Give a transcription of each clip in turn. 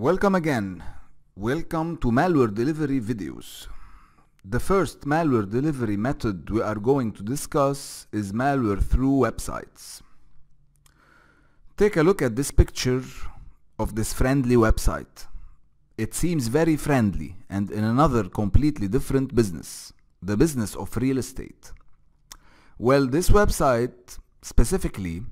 Welcome again. Welcome to malware delivery videos. The first malware delivery method we are going to discuss is malware through websites. Take a look at this picture of this friendly website. It seems very friendly and in another completely different business, the business of real estate. Well, this website specifically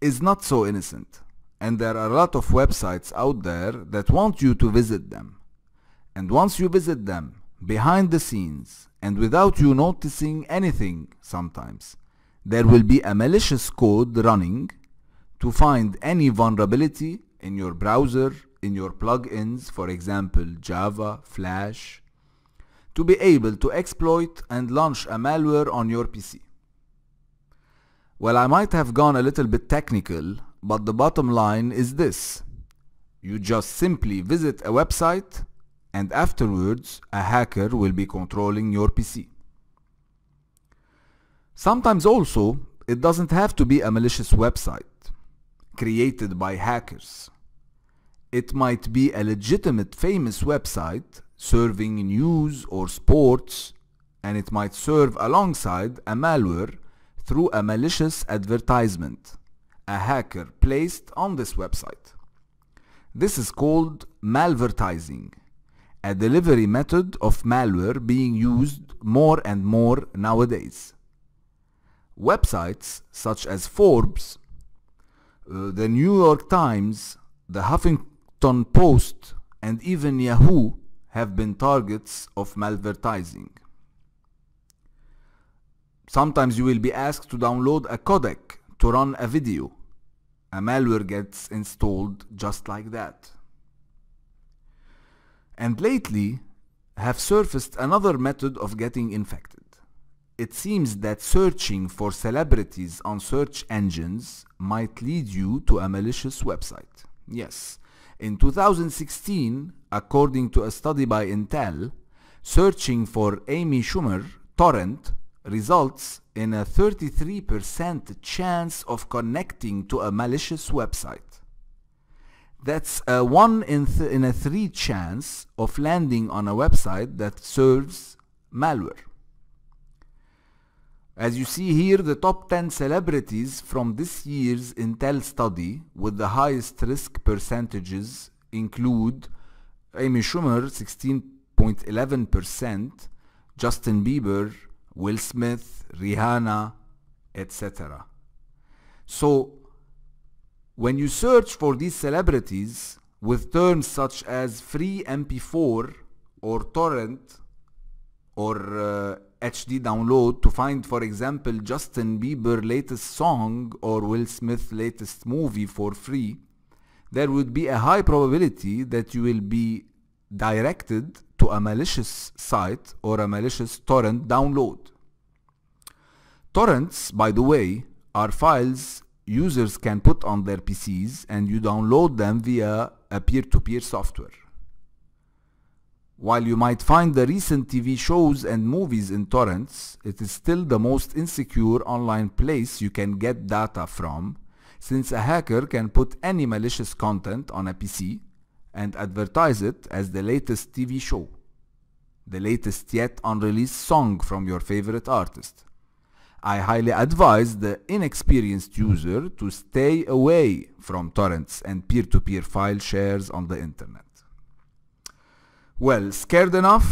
is not so innocent and there are a lot of websites out there that want you to visit them. And once you visit them, behind the scenes and without you noticing anything sometimes, there will be a malicious code running to find any vulnerability in your browser, in your plugins, for example Java, Flash, to be able to exploit and launch a malware on your PC. Well, I might have gone a little bit technical, but the bottom line is this. You just simply visit a website and afterwards a hacker will be controlling your PC. Sometimes also, it doesn't have to be a malicious website created by hackers. It might be a legitimate famous website serving news or sports and it might serve alongside a malware through a malicious advertisement a hacker placed on this website. This is called malvertising, a delivery method of malware being used more and more nowadays. Websites such as Forbes, uh, the New York Times, the Huffington Post, and even Yahoo have been targets of malvertising. Sometimes you will be asked to download a codec to run a video. A malware gets installed just like that. And lately have surfaced another method of getting infected. It seems that searching for celebrities on search engines might lead you to a malicious website. Yes, in 2016, according to a study by Intel, searching for Amy Schumer torrent results in a 33% chance of connecting to a malicious website. That's a 1 in, in a 3 chance of landing on a website that serves malware. As you see here, the top 10 celebrities from this year's Intel study with the highest risk percentages include Amy Schumer 16.11%, Justin Bieber Will Smith, Rihanna, etc. So when you search for these celebrities with terms such as free MP4 or torrent or uh, HD download to find for example Justin Bieber latest song or Will Smith latest movie for free, there would be a high probability that you will be directed to a malicious site or a malicious torrent download. Torrents, by the way, are files users can put on their PCs and you download them via a peer-to-peer -peer software. While you might find the recent TV shows and movies in torrents, it is still the most insecure online place you can get data from since a hacker can put any malicious content on a PC and advertise it as the latest TV show, the latest yet unreleased song from your favorite artist. I highly advise the inexperienced user to stay away from torrents and peer-to-peer -peer file shares on the internet. Well, scared enough?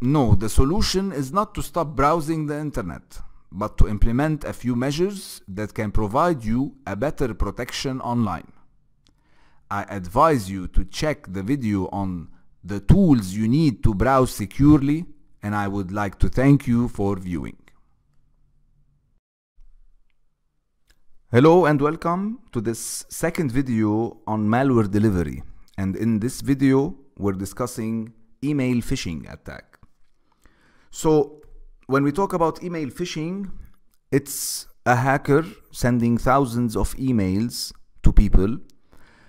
No, the solution is not to stop browsing the internet, but to implement a few measures that can provide you a better protection online. I advise you to check the video on the tools you need to browse securely and I would like to thank you for viewing. Hello and welcome to this second video on malware delivery and in this video we're discussing email phishing attack. So when we talk about email phishing it's a hacker sending thousands of emails to people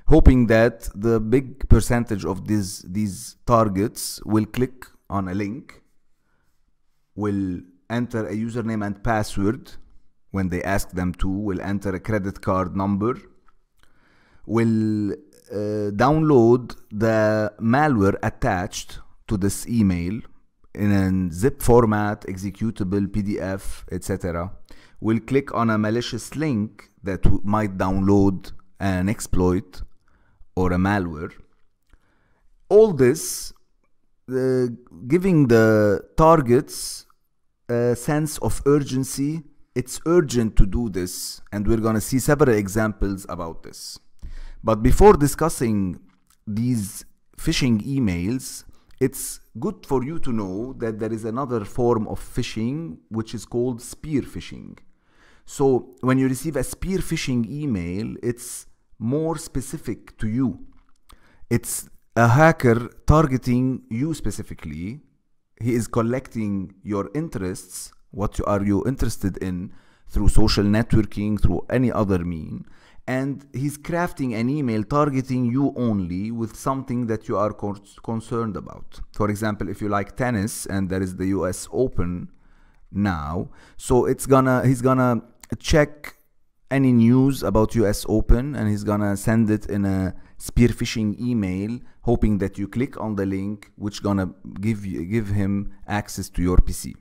hoping that the big percentage of these these targets will click on a link will enter a username and password. When they ask them to will enter a credit card number. Will uh, download the malware attached to this email in a zip format, executable, PDF, etc. We'll click on a malicious link that might download an exploit or a malware. All this uh, giving the targets a sense of urgency. It's urgent to do this, and we're going to see several examples about this. But before discussing these phishing emails, it's good for you to know that there is another form of phishing which is called spear phishing. So when you receive a spear phishing email, it's more specific to you. It's a hacker targeting you specifically. He is collecting your interests, what you are you interested in through social networking, through any other mean, and he's crafting an email targeting you only with something that you are concerned about. For example, if you like tennis and there is the US Open now, so it's gonna he's gonna check any news about US Open and he's gonna send it in a spear phishing email hoping that you click on the link which gonna give you, give him access to your PC.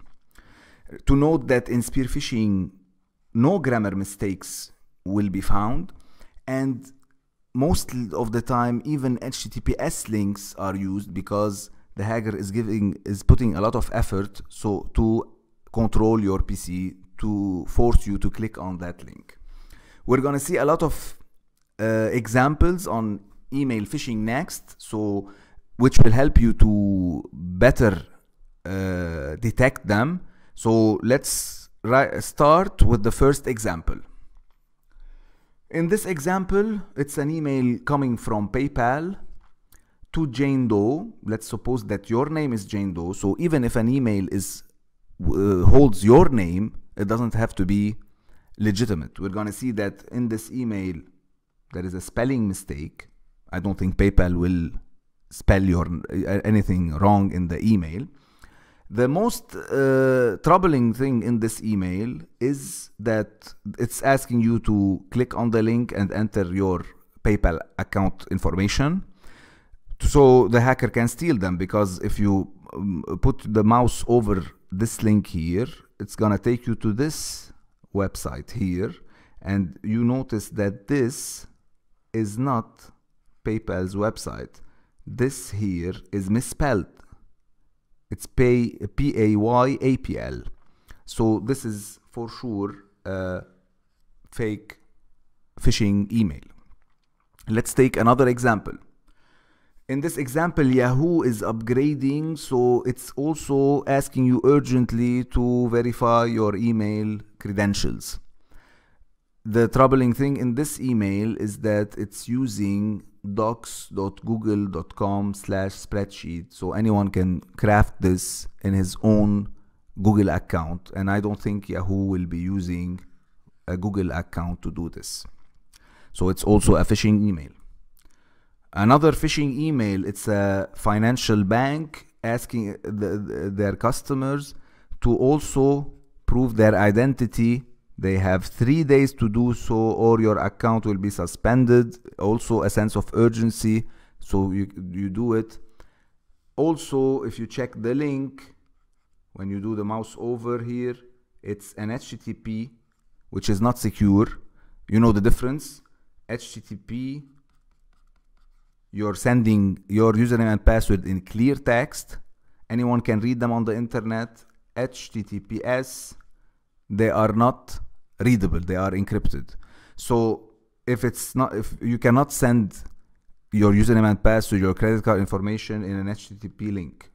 To note that in spear phishing no grammar mistakes will be found and most of the time even https links are used because the hacker is giving is putting a lot of effort so to control your pc to force you to click on that link we're to see a lot of uh, examples on email phishing next so which will help you to better uh, detect them so let's start with the first example in this example, it's an email coming from PayPal to Jane Doe. Let's suppose that your name is Jane Doe. So even if an email is uh, holds your name, it doesn't have to be legitimate. We're going to see that in this email, there is a spelling mistake. I don't think PayPal will spell your uh, anything wrong in the email. The most uh, troubling thing in this email is that it's asking you to click on the link and enter your PayPal account information. So the hacker can steal them because if you um, put the mouse over this link here, it's gonna take you to this website here. And you notice that this is not PayPal's website. This here is misspelled it's pay p-a-y-a-p-l so this is for sure a fake phishing email let's take another example in this example yahoo is upgrading so it's also asking you urgently to verify your email credentials. The troubling thing in this email is that it's using docs.google.com slash spreadsheet so anyone can craft this in his own google account and i don't think yahoo will be using a google account to do this. So it's also a phishing email. Another phishing email it's a financial bank asking the, the, their customers to also prove their identity. They have three days to do so or your account will be suspended. Also a sense of urgency so you, you do it. Also if you check the link when you do the mouse over here it's an http which is not secure. You know the difference? Http you're sending your username and password in clear text. Anyone can read them on the internet. Https they are not readable they are encrypted. So if it's not if you cannot send your username and password your credit card information in an http link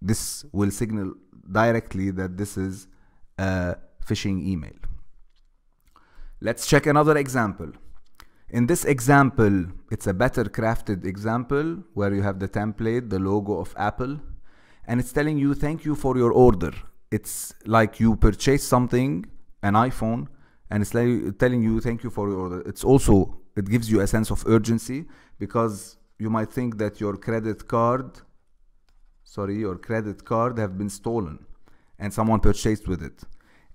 this will signal directly that this is a phishing email. Let's check another example. In this example it's a better crafted example where you have the template the logo of apple and it's telling you thank you for your order it's like you purchase something an iPhone and it's like telling you thank you for your order. It's also it gives you a sense of urgency because you might think that your credit card sorry your credit card have been stolen and someone purchased with it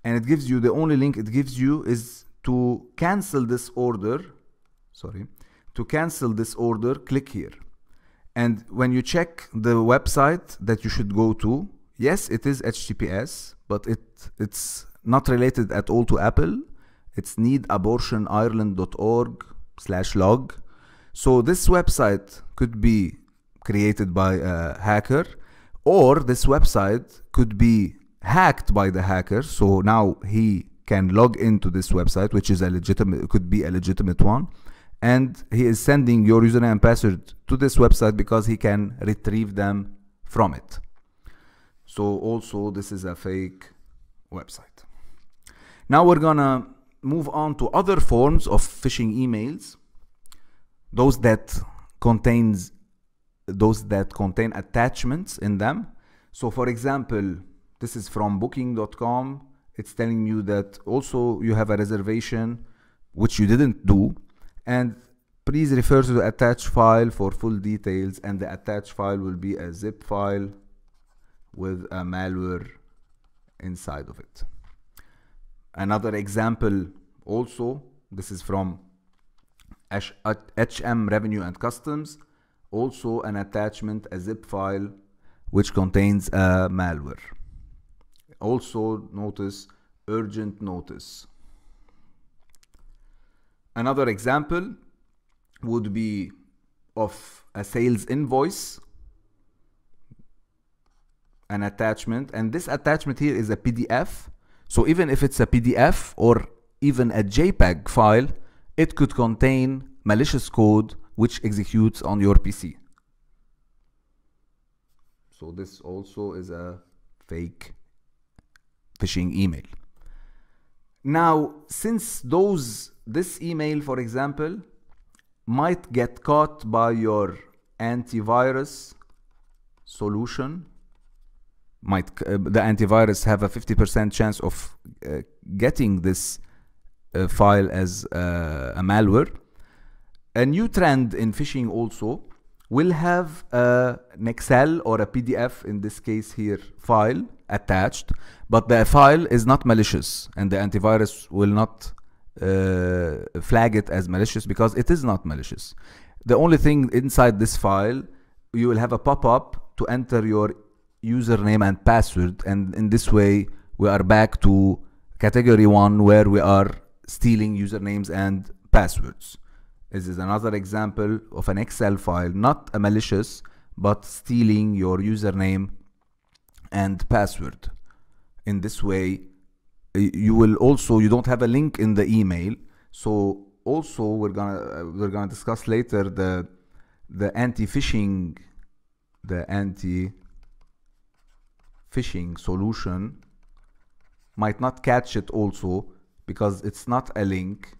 and it gives you the only link it gives you is to cancel this order sorry to cancel this order click here and when you check the website that you should go to yes it is https but it it's not related at all to apple. It's needabortionireland.org slash log. So this website could be created by a hacker or this website could be hacked by the hacker. So now he can log into this website which is a legitimate could be a legitimate one. And he is sending your username and password to this website because he can retrieve them from it so also this is a fake website. Now we're gonna move on to other forms of phishing emails. Those that contains those that contain attachments in them. So for example this is from booking.com it's telling you that also you have a reservation which you didn't do. And please refer to the attached file for full details and the attached file will be a zip file with a malware inside of it. Another example also this is from HM revenue and customs also an attachment a zip file which contains a malware. Also notice urgent notice. Another example would be of a sales invoice, an attachment, and this attachment here is a PDF. So even if it's a PDF or even a JPEG file, it could contain malicious code which executes on your PC. So this also is a fake phishing email. Now, since those this email, for example, might get caught by your antivirus solution, might uh, the antivirus have a 50% chance of uh, getting this uh, file as uh, a malware. A new trend in phishing also will have a, an Excel or a PDF, in this case here, file attached, but the file is not malicious and the antivirus will not uh, flag it as malicious because it is not malicious. The only thing inside this file, you will have a pop-up to enter your username and password and in this way we are back to category one where we are stealing usernames and passwords. This is another example of an Excel file, not a malicious, but stealing your username and password. In this way, you will also you don't have a link in the email so also we're gonna uh, we're gonna discuss later the the anti-phishing the anti-phishing solution might not catch it also because it's not a link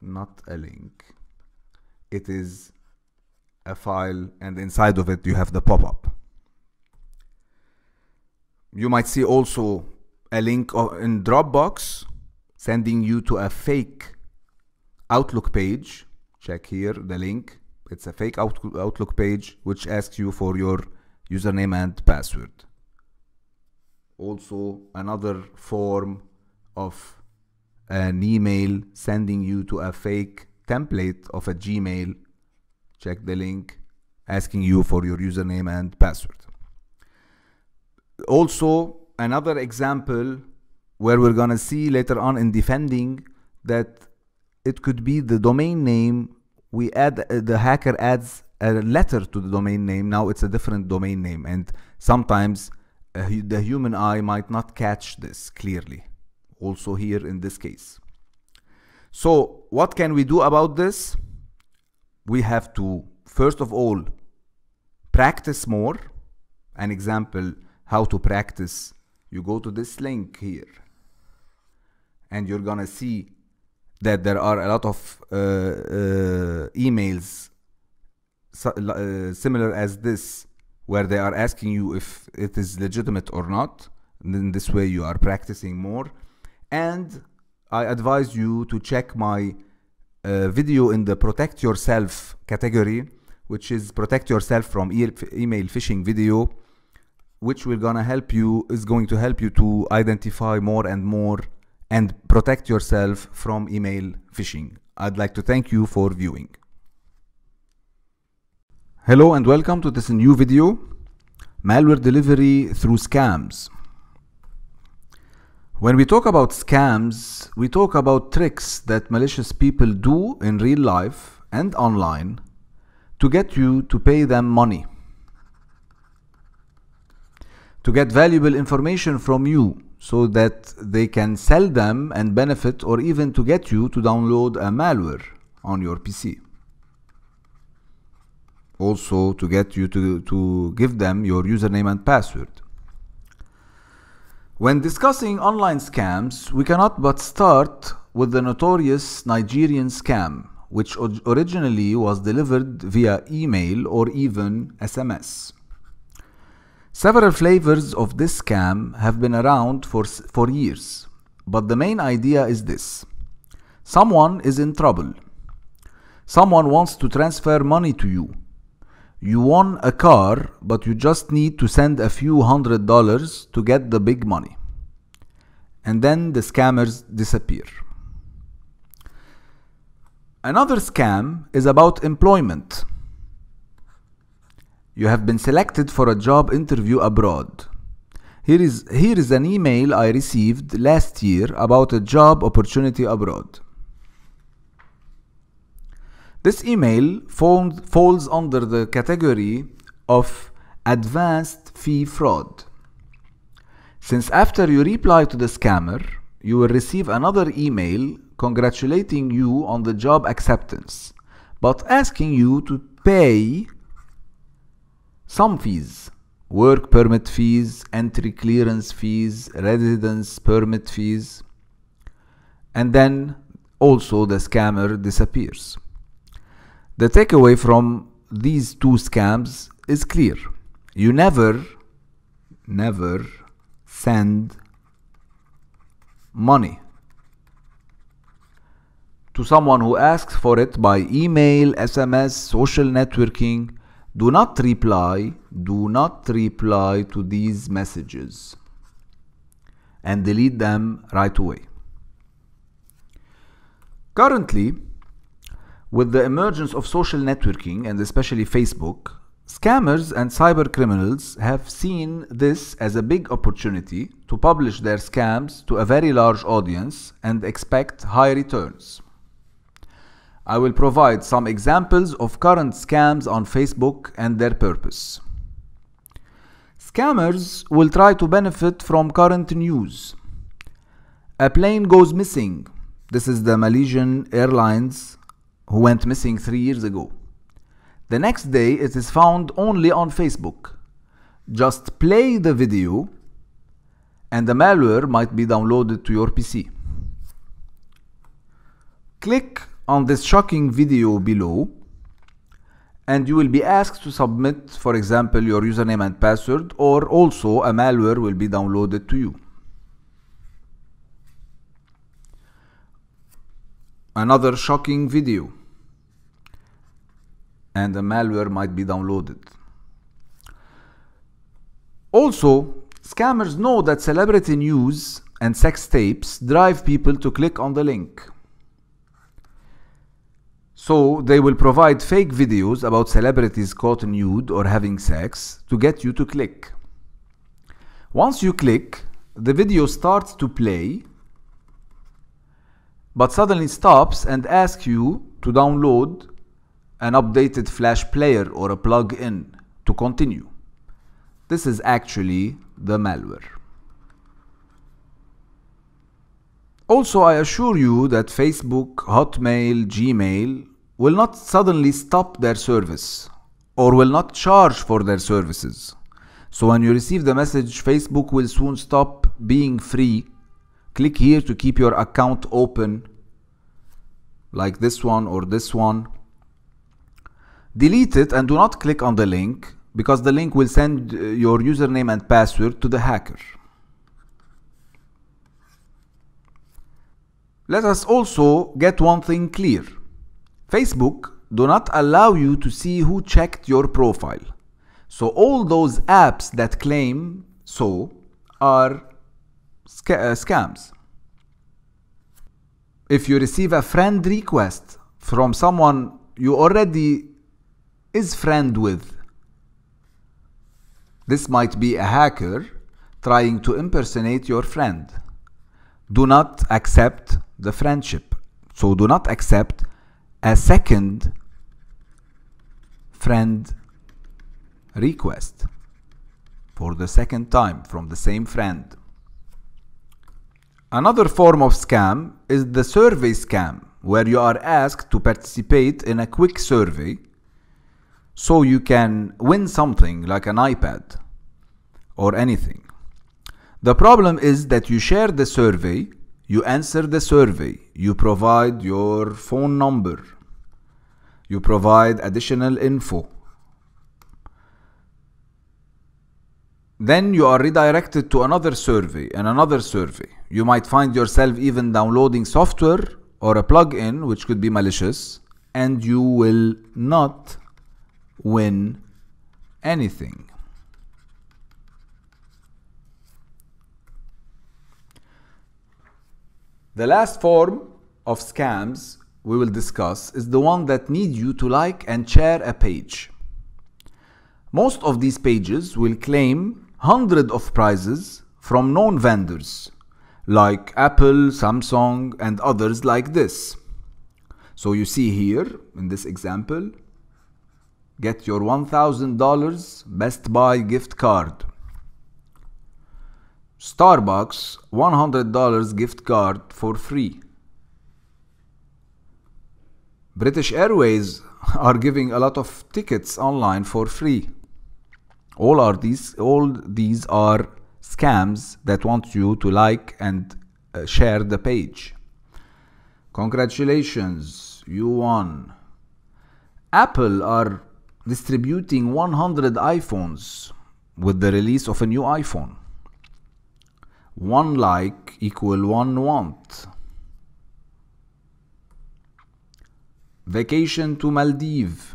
not a link it is a file and inside of it you have the pop-up you might see also a link in Dropbox sending you to a fake Outlook page. Check here the link. It's a fake Outlook page which asks you for your username and password. Also, another form of an email sending you to a fake template of a Gmail. Check the link asking you for your username and password. Also, another example where we're gonna see later on in defending that it could be the domain name we add the hacker adds a letter to the domain name now it's a different domain name and sometimes uh, the human eye might not catch this clearly also here in this case. So what can we do about this? We have to first of all practice more. An example how to practice. You go to this link here and you're gonna see that there are a lot of uh, uh, emails uh, similar as this where they are asking you if it is legitimate or not in this way you are practicing more and I advise you to check my uh, video in the protect yourself category which is protect yourself from e email phishing video which will gonna help you is going to help you to identify more and more and protect yourself from email phishing. I'd like to thank you for viewing. Hello and welcome to this new video, malware delivery through scams. When we talk about scams, we talk about tricks that malicious people do in real life and online to get you to pay them money. To get valuable information from you so that they can sell them and benefit or even to get you to download a malware on your PC also to get you to, to give them your username and password. When discussing online scams, we cannot but start with the notorious Nigerian scam, which originally was delivered via email or even SMS. Several flavors of this scam have been around for, for years, but the main idea is this. Someone is in trouble. Someone wants to transfer money to you you won a car, but you just need to send a few hundred dollars to get the big money. And then the scammers disappear. Another scam is about employment. You have been selected for a job interview abroad. Here is, here is an email I received last year about a job opportunity abroad. This email falls under the category of advanced fee fraud. Since after you reply to the scammer, you will receive another email congratulating you on the job acceptance, but asking you to pay some fees work permit fees, entry clearance fees, residence permit fees, and then also the scammer disappears. The takeaway from these two scams is clear. You never, never send money to someone who asks for it by email, SMS, social networking. Do not reply, do not reply to these messages and delete them right away. Currently, with the emergence of social networking and especially Facebook, scammers and cyber criminals have seen this as a big opportunity to publish their scams to a very large audience and expect high returns. I will provide some examples of current scams on Facebook and their purpose. Scammers will try to benefit from current news. A plane goes missing. This is the Malaysian Airlines who went missing three years ago. The next day, it is found only on Facebook. Just play the video and the malware might be downloaded to your PC. Click on this shocking video below and you will be asked to submit, for example, your username and password or also a malware will be downloaded to you. another shocking video and the malware might be downloaded. Also, scammers know that celebrity news and sex tapes drive people to click on the link. So they will provide fake videos about celebrities caught nude or having sex to get you to click. Once you click, the video starts to play but suddenly stops and asks you to download an updated flash player or a plug-in to continue. This is actually the malware. Also, I assure you that Facebook, Hotmail, Gmail will not suddenly stop their service or will not charge for their services. So when you receive the message, Facebook will soon stop being free Click here to keep your account open like this one or this one. Delete it and do not click on the link because the link will send uh, your username and password to the hacker. Let us also get one thing clear. Facebook do not allow you to see who checked your profile. So all those apps that claim so are sc uh, scams. if you receive a friend request from someone you already is friend with. This might be a hacker trying to impersonate your friend. Do not accept the friendship. So do not accept a second friend request for the second time from the same friend. Another form of scam is the survey scam, where you are asked to participate in a quick survey so you can win something like an iPad or anything. The problem is that you share the survey, you answer the survey, you provide your phone number, you provide additional info. Then you are redirected to another survey and another survey. You might find yourself even downloading software or a plugin which could be malicious and you will not win anything. The last form of scams we will discuss is the one that need you to like and share a page. Most of these pages will claim hundreds of prizes from known vendors like Apple, Samsung and others like this. So you see here in this example, get your $1000 Best Buy gift card. Starbucks $100 gift card for free. British Airways are giving a lot of tickets online for free. All are these all these are scams that want you to like and uh, share the page. Congratulations, you won. Apple are distributing 100 iPhones with the release of a new iPhone. One like equal one want. Vacation to Maldives.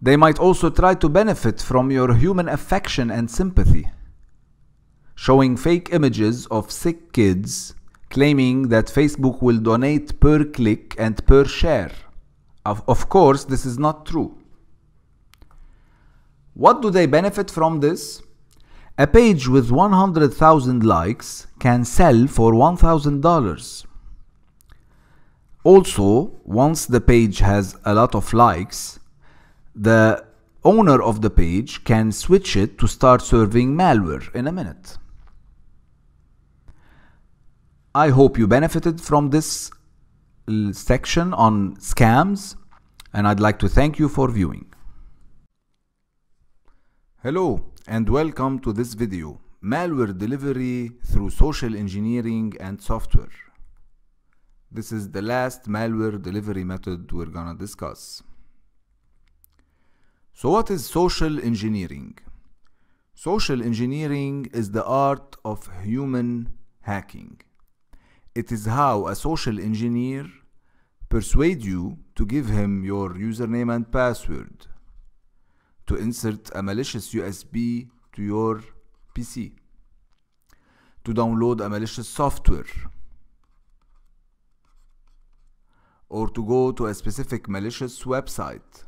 They might also try to benefit from your human affection and sympathy, showing fake images of sick kids, claiming that Facebook will donate per click and per share. Of, of course, this is not true. What do they benefit from this? A page with 100,000 likes can sell for $1,000. Also, once the page has a lot of likes, the owner of the page can switch it to start serving malware in a minute. I hope you benefited from this section on scams and I'd like to thank you for viewing. Hello and welcome to this video malware delivery through social engineering and software. This is the last malware delivery method we're gonna discuss. So what is social engineering? Social engineering is the art of human hacking. It is how a social engineer persuade you to give him your username and password, to insert a malicious USB to your PC, to download a malicious software, or to go to a specific malicious website.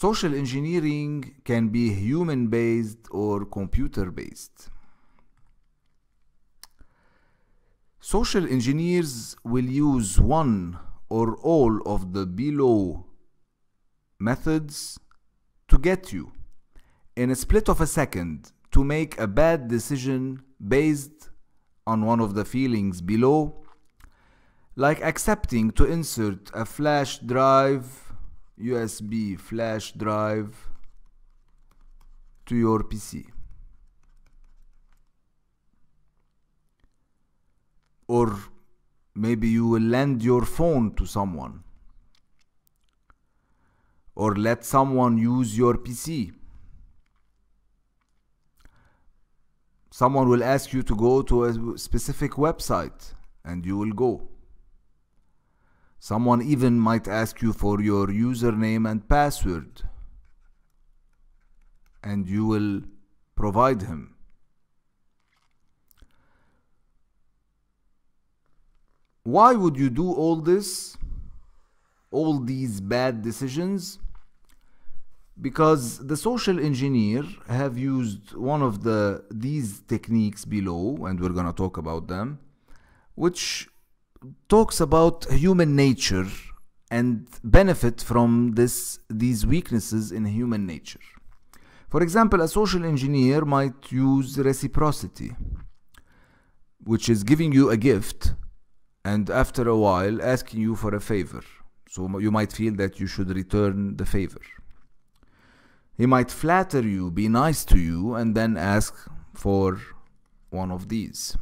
Social engineering can be human based or computer based. Social engineers will use one or all of the below methods to get you in a split of a second to make a bad decision based on one of the feelings below, like accepting to insert a flash drive USB flash drive to your PC. Or maybe you will lend your phone to someone. Or let someone use your PC. Someone will ask you to go to a specific website and you will go. Someone even might ask you for your username and password. And you will provide him. Why would you do all this? All these bad decisions? Because the social engineer have used one of the these techniques below, and we're gonna talk about them, which talks about human nature and benefit from this these weaknesses in human nature. For example, a social engineer might use reciprocity, which is giving you a gift and after a while asking you for a favor. So you might feel that you should return the favor. He might flatter you, be nice to you, and then ask for one of these.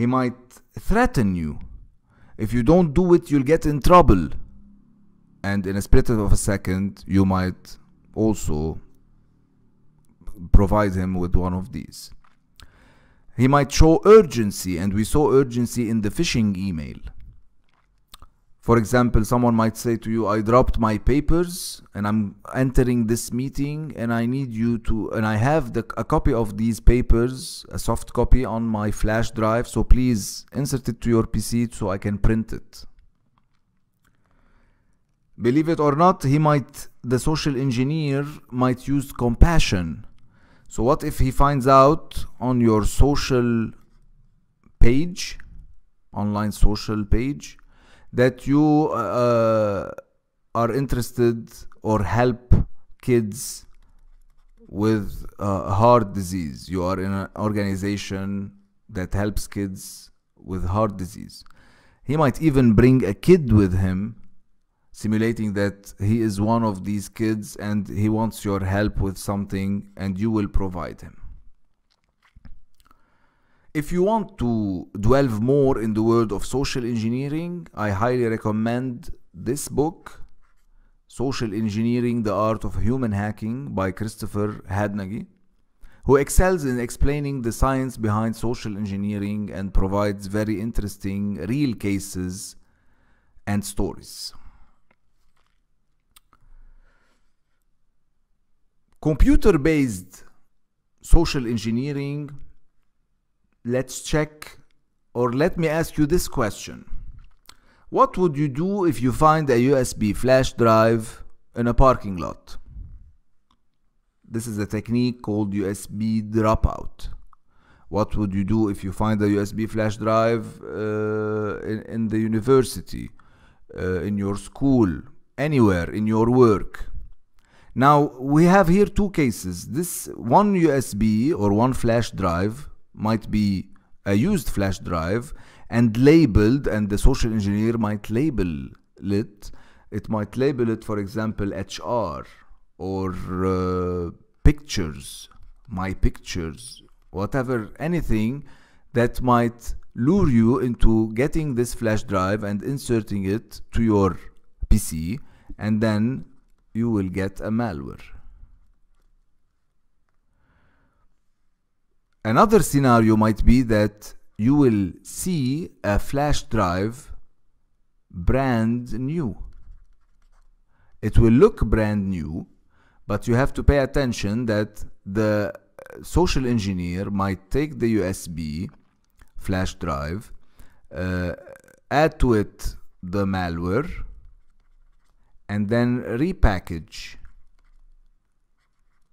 He might threaten you. If you don't do it, you'll get in trouble. And in a split of a second, you might also provide him with one of these. He might show urgency, and we saw urgency in the phishing email. For example, someone might say to you, I dropped my papers and I'm entering this meeting and I need you to, and I have the, a copy of these papers, a soft copy on my flash drive, so please insert it to your PC so I can print it. Believe it or not, he might, the social engineer might use compassion. So, what if he finds out on your social page, online social page, that you uh, are interested or help kids with uh, heart disease. You are in an organization that helps kids with heart disease. He might even bring a kid with him, simulating that he is one of these kids and he wants your help with something and you will provide him. If you want to delve more in the world of social engineering, I highly recommend this book, Social Engineering The Art of Human Hacking by Christopher Hadnagy, who excels in explaining the science behind social engineering and provides very interesting real cases and stories. Computer based social engineering let's check or let me ask you this question. What would you do if you find a USB flash drive in a parking lot? This is a technique called USB dropout. What would you do if you find a USB flash drive uh, in, in, the university, uh, in your school, anywhere, in your work? Now, we have here two cases. This one USB or one flash drive might be a used flash drive and labeled and the social engineer might label it. It might label it for example hr or uh, pictures my pictures whatever anything that might lure you into getting this flash drive and inserting it to your pc and then you will get a malware Another scenario might be that you will see a flash drive brand new. It will look brand new, but you have to pay attention that the social engineer might take the USB flash drive, uh, add to it the malware, and then repackage.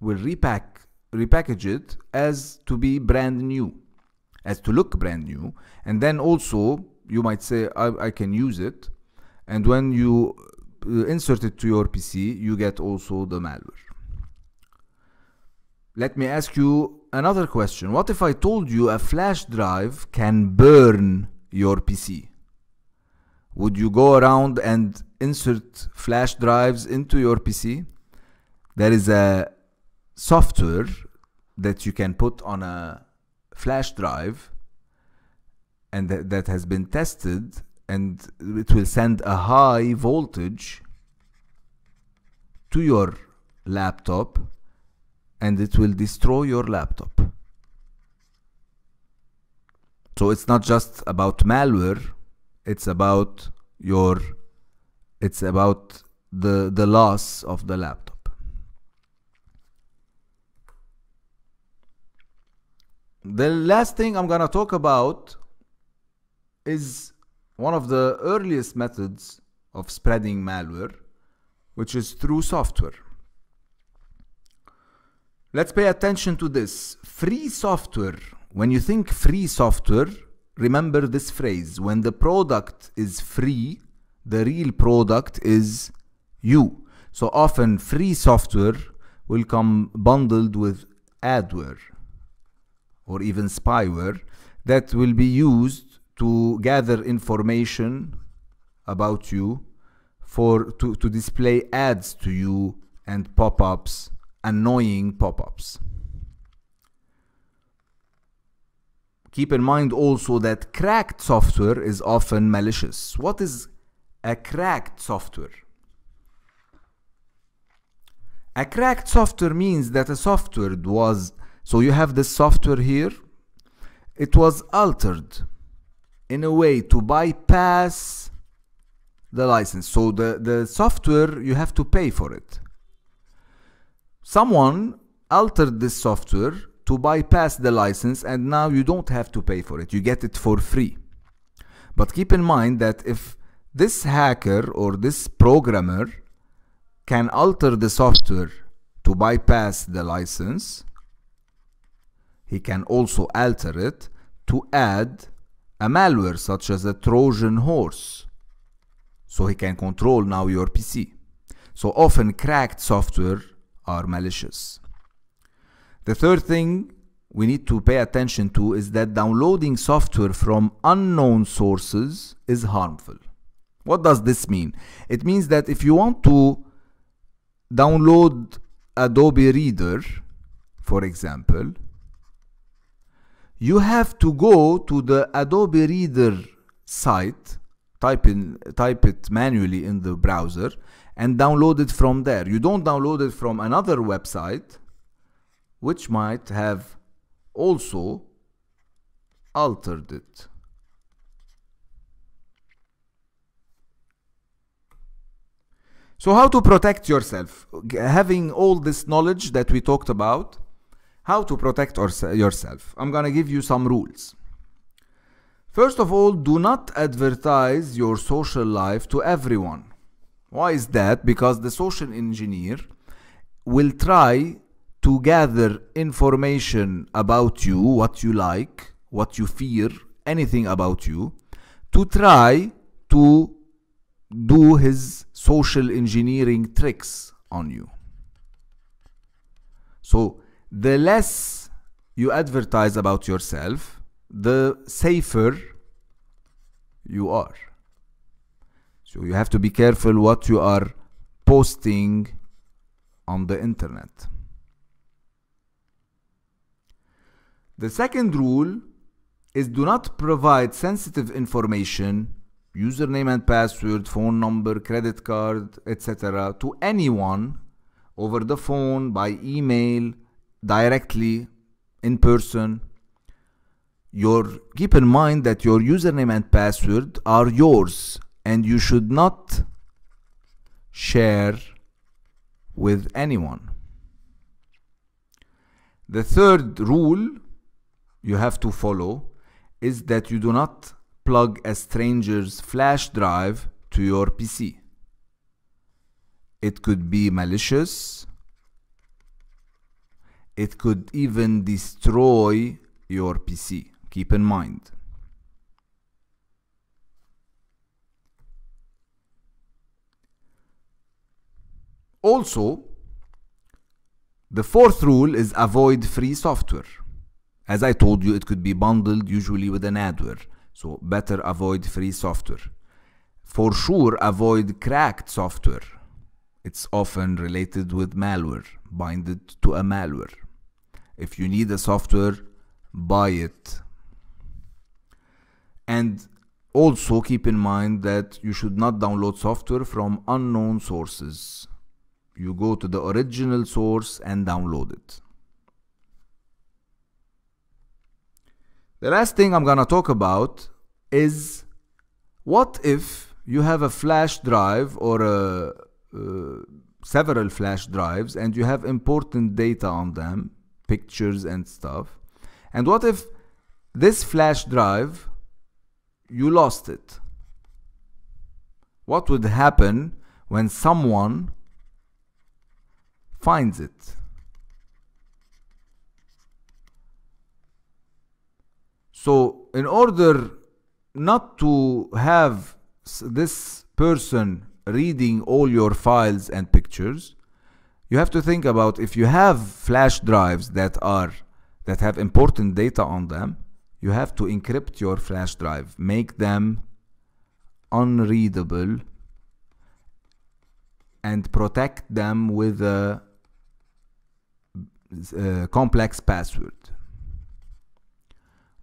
Will repack repackage it as to be brand new, as to look brand new. And then also, you might say, I, I can use it. And when you uh, insert it to your PC, you get also the malware. Let me ask you another question. What if I told you a flash drive can burn your PC? Would you go around and insert flash drives into your PC? There is a software that you can put on a flash drive and that, that has been tested and it will send a high voltage to your laptop and it will destroy your laptop. So it's not just about malware, it's about your it's about the the loss of the laptop. The last thing I'm gonna talk about is one of the earliest methods of spreading malware, which is through software. Let's pay attention to this. Free software. When you think free software, remember this phrase. When the product is free, the real product is you. So often free software will come bundled with adware or even spyware that will be used to gather information about you for to, to display ads to you and pop-ups annoying pop-ups. Keep in mind also that cracked software is often malicious. What is a cracked software? A cracked software means that a software was so you have this software here. It was altered in a way to bypass the license. So the the software you have to pay for it. Someone altered this software to bypass the license and now you don't have to pay for it. You get it for free. But keep in mind that if this hacker or this programmer can alter the software to bypass the license he can also alter it to add a malware such as a Trojan horse. So he can control now your PC. So often cracked software are malicious. The third thing we need to pay attention to is that downloading software from unknown sources is harmful. What does this mean? It means that if you want to download Adobe Reader, for example, you have to go to the Adobe Reader site, type in type it manually in the browser and download it from there. You don't download it from another website which might have also altered it. So how to protect yourself? Having all this knowledge that we talked about, how to protect yourself. I'm gonna give you some rules. First of all, do not advertise your social life to everyone. Why is that? Because the social engineer will try to gather information about you, what you like, what you fear, anything about you, to try to do his social engineering tricks on you. So, the less you advertise about yourself, the safer you are. So, you have to be careful what you are posting on the internet. The second rule is do not provide sensitive information username and password, phone number, credit card, etc. to anyone over the phone, by email, directly, in person. Your keep in mind that your username and password are yours and you should not share with anyone. The third rule you have to follow is that you do not plug a stranger's flash drive to your PC. It could be malicious. It could even destroy your PC. Keep in mind. Also, the fourth rule is avoid free software. As I told you, it could be bundled usually with an adware. So better avoid free software. For sure, avoid cracked software. It's often related with malware, binded to a malware. If you need a software, buy it. And also keep in mind that you should not download software from unknown sources. You go to the original source and download it. The last thing I'm gonna talk about is what if you have a flash drive or a, uh, several flash drives and you have important data on them, pictures and stuff, And what if this flash drive, you lost it? What would happen when someone finds it? So, in order not to have this person reading all your files and pictures, you have to think about if you have flash drives that are that have important data on them, you have to encrypt your flash drive, make them unreadable and protect them with a, a complex password.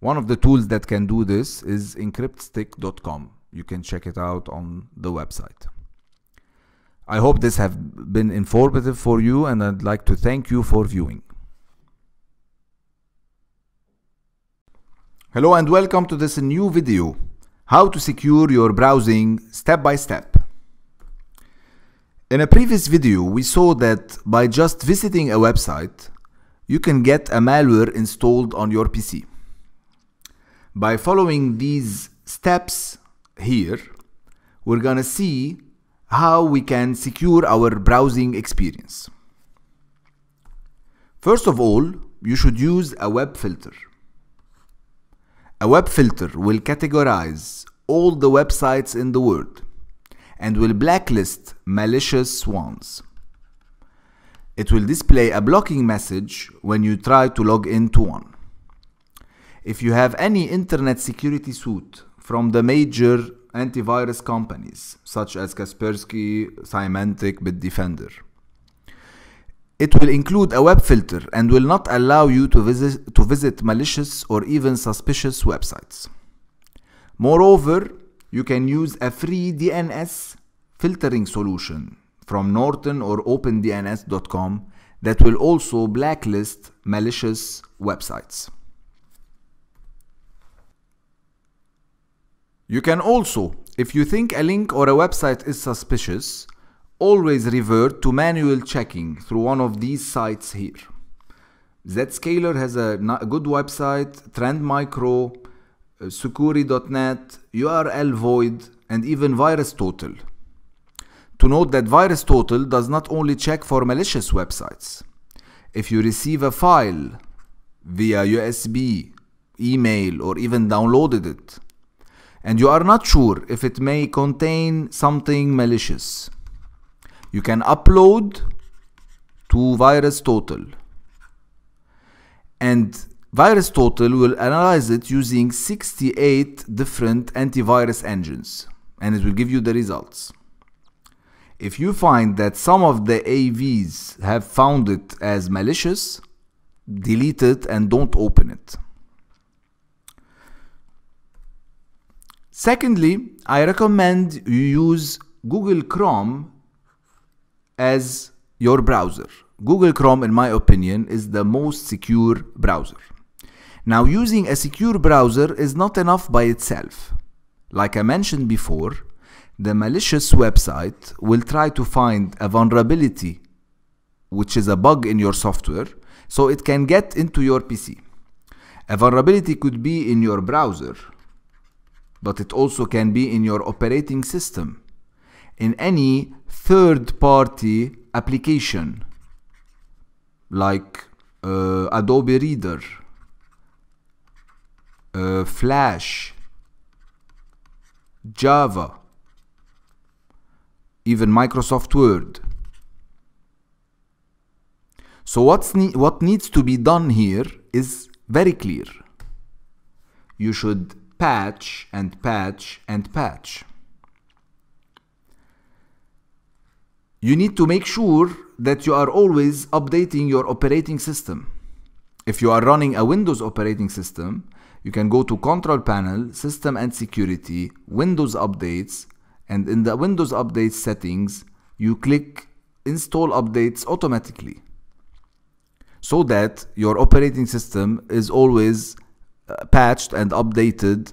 One of the tools that can do this is encryptstick.com. You can check it out on the website. I hope this have been informative for you and I'd like to thank you for viewing. Hello and welcome to this new video, how to secure your browsing step by step. In a previous video, we saw that by just visiting a website, you can get a malware installed on your PC. By following these steps here, we're gonna see how we can secure our browsing experience. First of all, you should use a web filter. A web filter will categorize all the websites in the world and will blacklist malicious ones. It will display a blocking message when you try to log into one. If you have any internet security suite from the major antivirus companies such as Kaspersky, Symantec, Bitdefender, it will include a web filter and will not allow you to visit, to visit malicious or even suspicious websites. Moreover, you can use a free DNS filtering solution from Norton or OpenDNS.com that will also blacklist malicious websites. You can also, if you think a link or a website is suspicious, always revert to manual checking through one of these sites here. Zscaler has a good website, Trend Micro, uh, Sucuri.net, URL Void, and even VirusTotal. To note that VirusTotal does not only check for malicious websites. If you receive a file via USB, email, or even downloaded it, and you are not sure if it may contain something malicious. You can upload to VirusTotal and VirusTotal will analyze it using 68 different antivirus engines and it will give you the results. If you find that some of the AVs have found it as malicious, delete it and don't open it. Secondly, I recommend you use Google Chrome as your browser. Google Chrome, in my opinion, is the most secure browser. Now, using a secure browser is not enough by itself. Like I mentioned before, the malicious website will try to find a vulnerability, which is a bug in your software, so it can get into your PC. A vulnerability could be in your browser, but it also can be in your operating system, in any third party application like uh, Adobe Reader, uh, Flash, Java, even Microsoft Word. So what's ne what needs to be done here is very clear. You should patch and patch and patch. You need to make sure that you are always updating your operating system. If you are running a Windows operating system, you can go to Control Panel, System and Security, Windows Updates, and in the Windows Updates settings, you click Install Updates automatically so that your operating system is always patched and updated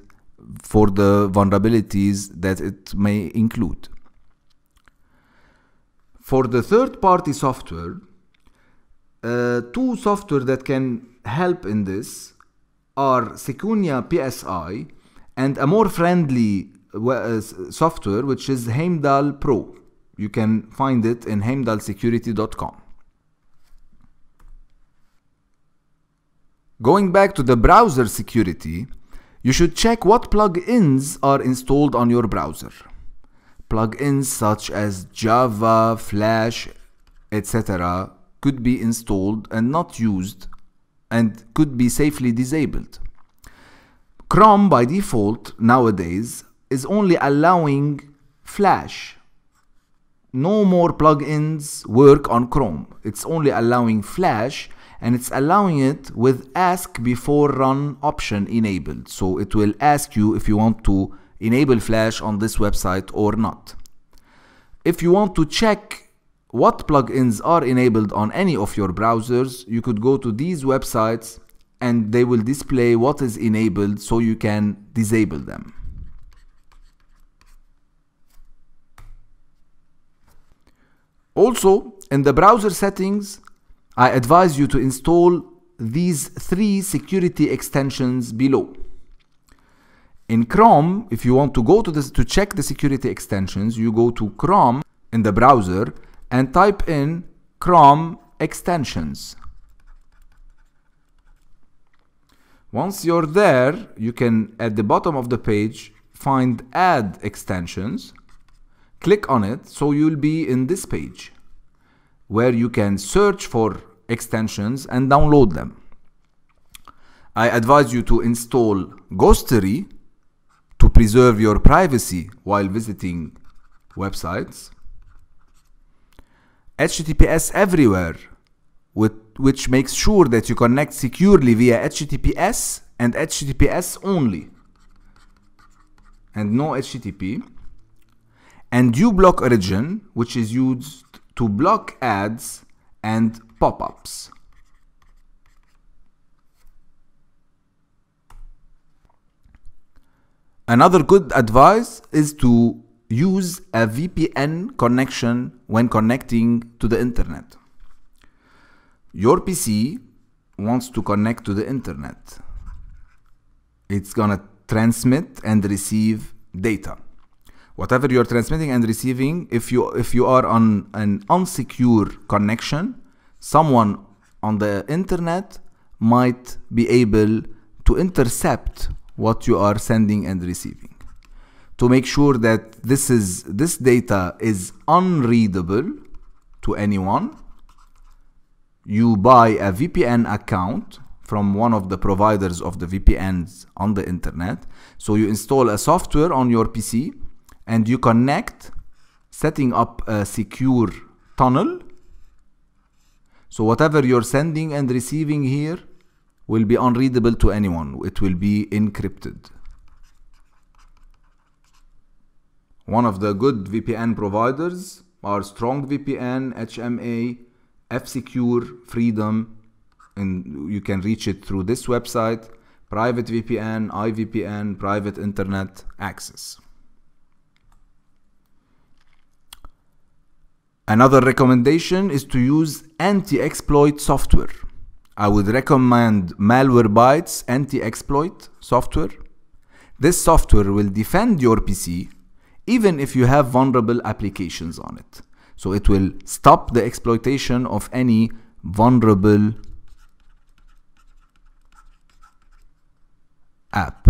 for the vulnerabilities that it may include. For the third party software, uh, two software that can help in this are Secunia PSI and a more friendly uh, software which is Heimdal Pro. You can find it in heimdalsecurity.com. Going back to the browser security, you should check what plugins are installed on your browser. Plugins such as Java, Flash, etc. could be installed and not used and could be safely disabled. Chrome by default nowadays is only allowing Flash. No more plugins work on Chrome. It's only allowing Flash and it's allowing it with ask before run option enabled. So it will ask you if you want to enable Flash on this website or not. If you want to check what plugins are enabled on any of your browsers, you could go to these websites and they will display what is enabled so you can disable them. Also, in the browser settings, I advise you to install these three security extensions below. In Chrome, if you want to go to this to check the security extensions, you go to Chrome in the browser and type in Chrome extensions. Once you're there, you can at the bottom of the page find add extensions click on it so you'll be in this page where you can search for extensions and download them. I advise you to install Ghostery to preserve your privacy while visiting websites. HTTPS everywhere with, which makes sure that you connect securely via HTTPS and HTTPS only and no HTTP and uBlock origin, which is used to block ads and pop-ups. Another good advice is to use a VPN connection when connecting to the internet. Your PC wants to connect to the internet. It's gonna transmit and receive data whatever you're transmitting and receiving if you if you are on an unsecure connection someone on the internet might be able to intercept what you are sending and receiving. To make sure that this is this data is unreadable to anyone you buy a VPN account from one of the providers of the VPNs on the internet. So you install a software on your PC and you connect setting up a secure tunnel. So whatever you're sending and receiving here will be unreadable to anyone. It will be encrypted. One of the good VPN providers are Strong VPN, HMA, F-Secure, Freedom, and you can reach it through this website, Private VPN, iVPN, Private Internet Access. Another recommendation is to use anti-exploit software. I would recommend Malwarebytes anti-exploit software. This software will defend your PC even if you have vulnerable applications on it. So it will stop the exploitation of any vulnerable app.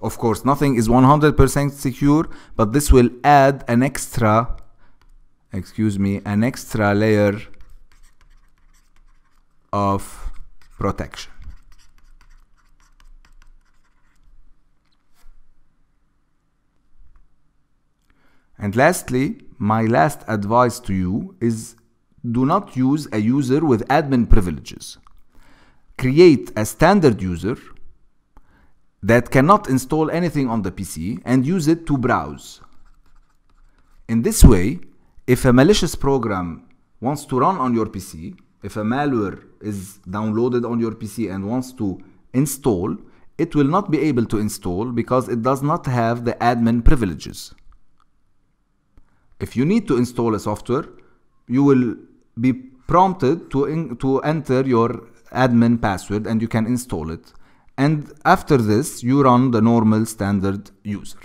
Of course, nothing is 100% secure, but this will add an extra excuse me, an extra layer of protection. And lastly, my last advice to you is do not use a user with admin privileges. Create a standard user that cannot install anything on the PC and use it to browse. In this way, if a malicious program wants to run on your PC, if a malware is downloaded on your PC and wants to install, it will not be able to install because it does not have the admin privileges. If you need to install a software, you will be prompted to, in, to enter your admin password and you can install it. and after this you run the normal standard user.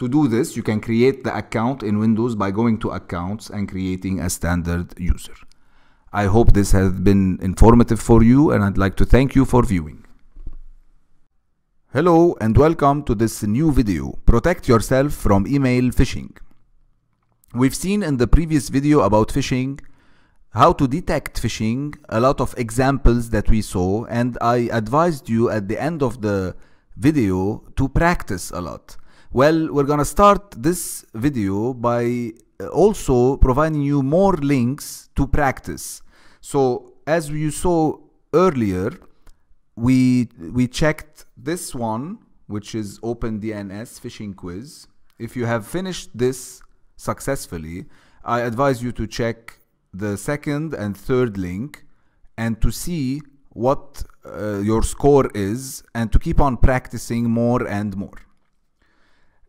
To do this, you can create the account in Windows by going to accounts and creating a standard user. I hope this has been informative for you and I'd like to thank you for viewing. Hello and welcome to this new video, Protect Yourself from Email Phishing. We've seen in the previous video about phishing how to detect phishing, a lot of examples that we saw and I advised you at the end of the video to practice a lot. Well, we're gonna start this video by uh, also providing you more links to practice. So as you saw earlier, we we checked this one, which is OpenDNS phishing quiz. If you have finished this successfully, I advise you to check the second and third link and to see what uh, your score is and to keep on practicing more and more.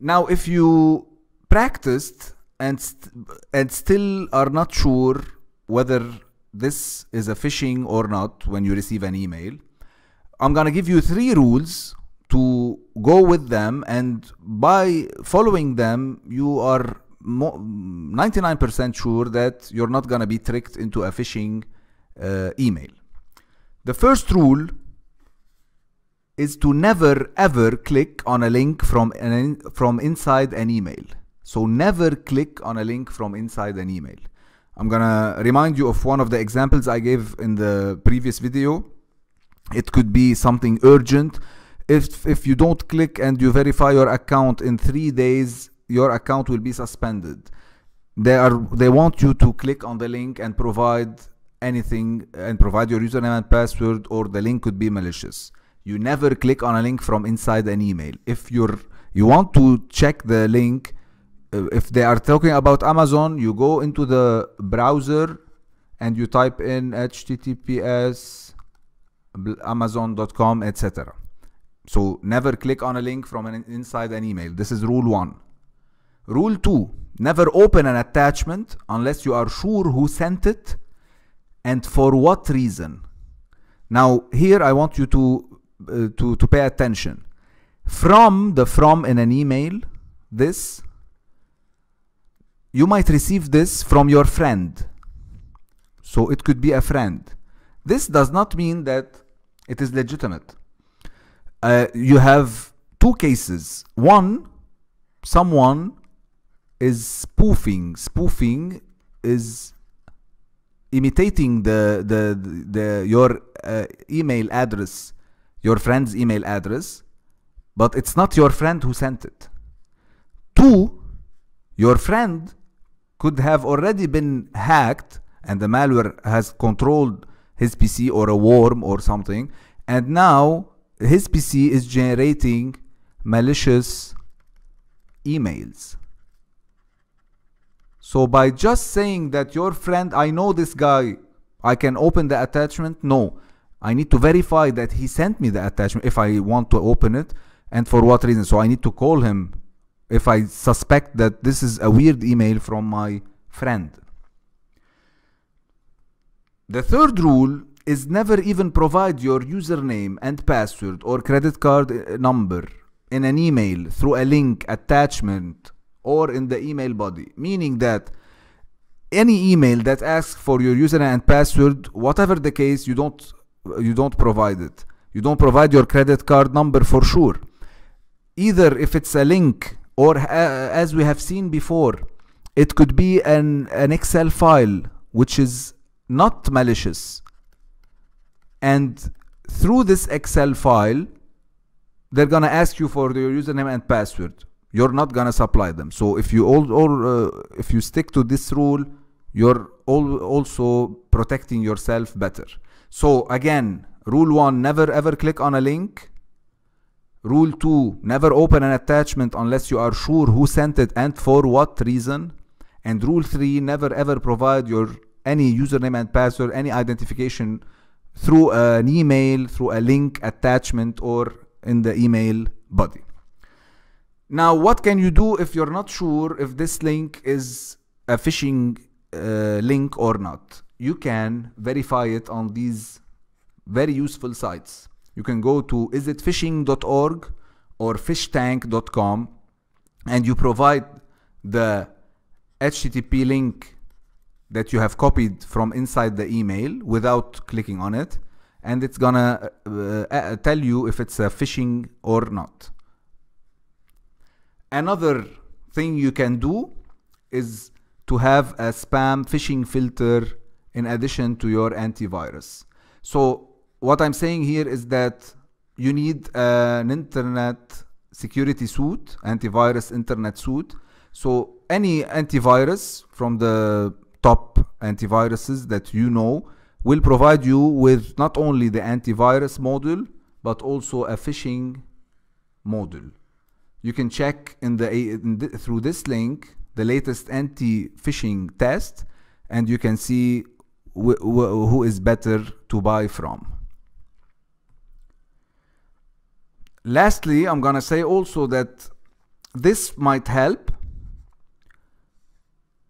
Now, if you practiced and st and still are not sure whether this is a phishing or not when you receive an email, I'm gonna give you three rules to go with them, and by following them, you are 99% sure that you're not gonna be tricked into a phishing uh, email. The first rule is to never ever click on a link from an, from inside an email. So never click on a link from inside an email. I'm gonna remind you of one of the examples I gave in the previous video. It could be something urgent. If, if you don't click and you verify your account in three days, your account will be suspended. They are they want you to click on the link and provide anything and provide your username and password or the link could be malicious. You never click on a link from inside an email. If you're you want to check the link uh, if they are talking about Amazon, you go into the browser and you type in https amazon.com etc. So never click on a link from an inside an email. This is rule 1. Rule 2. Never open an attachment unless you are sure who sent it and for what reason. Now here I want you to uh, to to pay attention. From the from in an email, this you might receive this from your friend. So it could be a friend. This does not mean that it is legitimate. Uh, you have two cases. One, someone is spoofing. Spoofing is imitating the the the your uh, email address, your friend's email address, but it's not your friend who sent it. Two, your friend could have already been hacked and the malware has controlled his PC or a worm or something and now his PC is generating malicious emails. So by just saying that your friend, I know this guy, I can open the attachment, no. I need to verify that he sent me the attachment if I want to open it and for what reason. So I need to call him if I suspect that this is a weird email from my friend. The third rule is never even provide your username and password or credit card uh, number in an email through a link, attachment, or in the email body. Meaning that any email that asks for your username and password, whatever the case, you don't you don't provide it. You don't provide your credit card number for sure. Either if it's a link or uh, as we have seen before it could be an, an excel file which is not malicious and through this excel file they're gonna ask you for your username and password you're not gonna supply them so if you all or uh, if you stick to this rule you're all also protecting yourself better so again rule one never ever click on a link Rule 2 Never open an attachment unless you are sure who sent it and for what reason. And rule 3 Never ever provide your any username and password, any identification through an email, through a link attachment, or in the email body. Now, what can you do if you're not sure if this link is a phishing uh, link or not? You can verify it on these very useful sites. you can go to isitphishing.org or phishtank.com and you provide the HTTP link that you have copied from inside the email without clicking on it and it's gonna uh, uh, tell you if it's a phishing or not. Another thing you can do is to have a spam phishing filter in addition to your antivirus. So what I'm saying here is that you need an internet security suite, antivirus internet suite. So any antivirus from the top antiviruses that you know will provide you with not only the antivirus module but also a phishing module. You can check in the, in the through this link the latest anti-phishing test and you can see who is better to buy from. Lastly, I'm gonna say also that this might help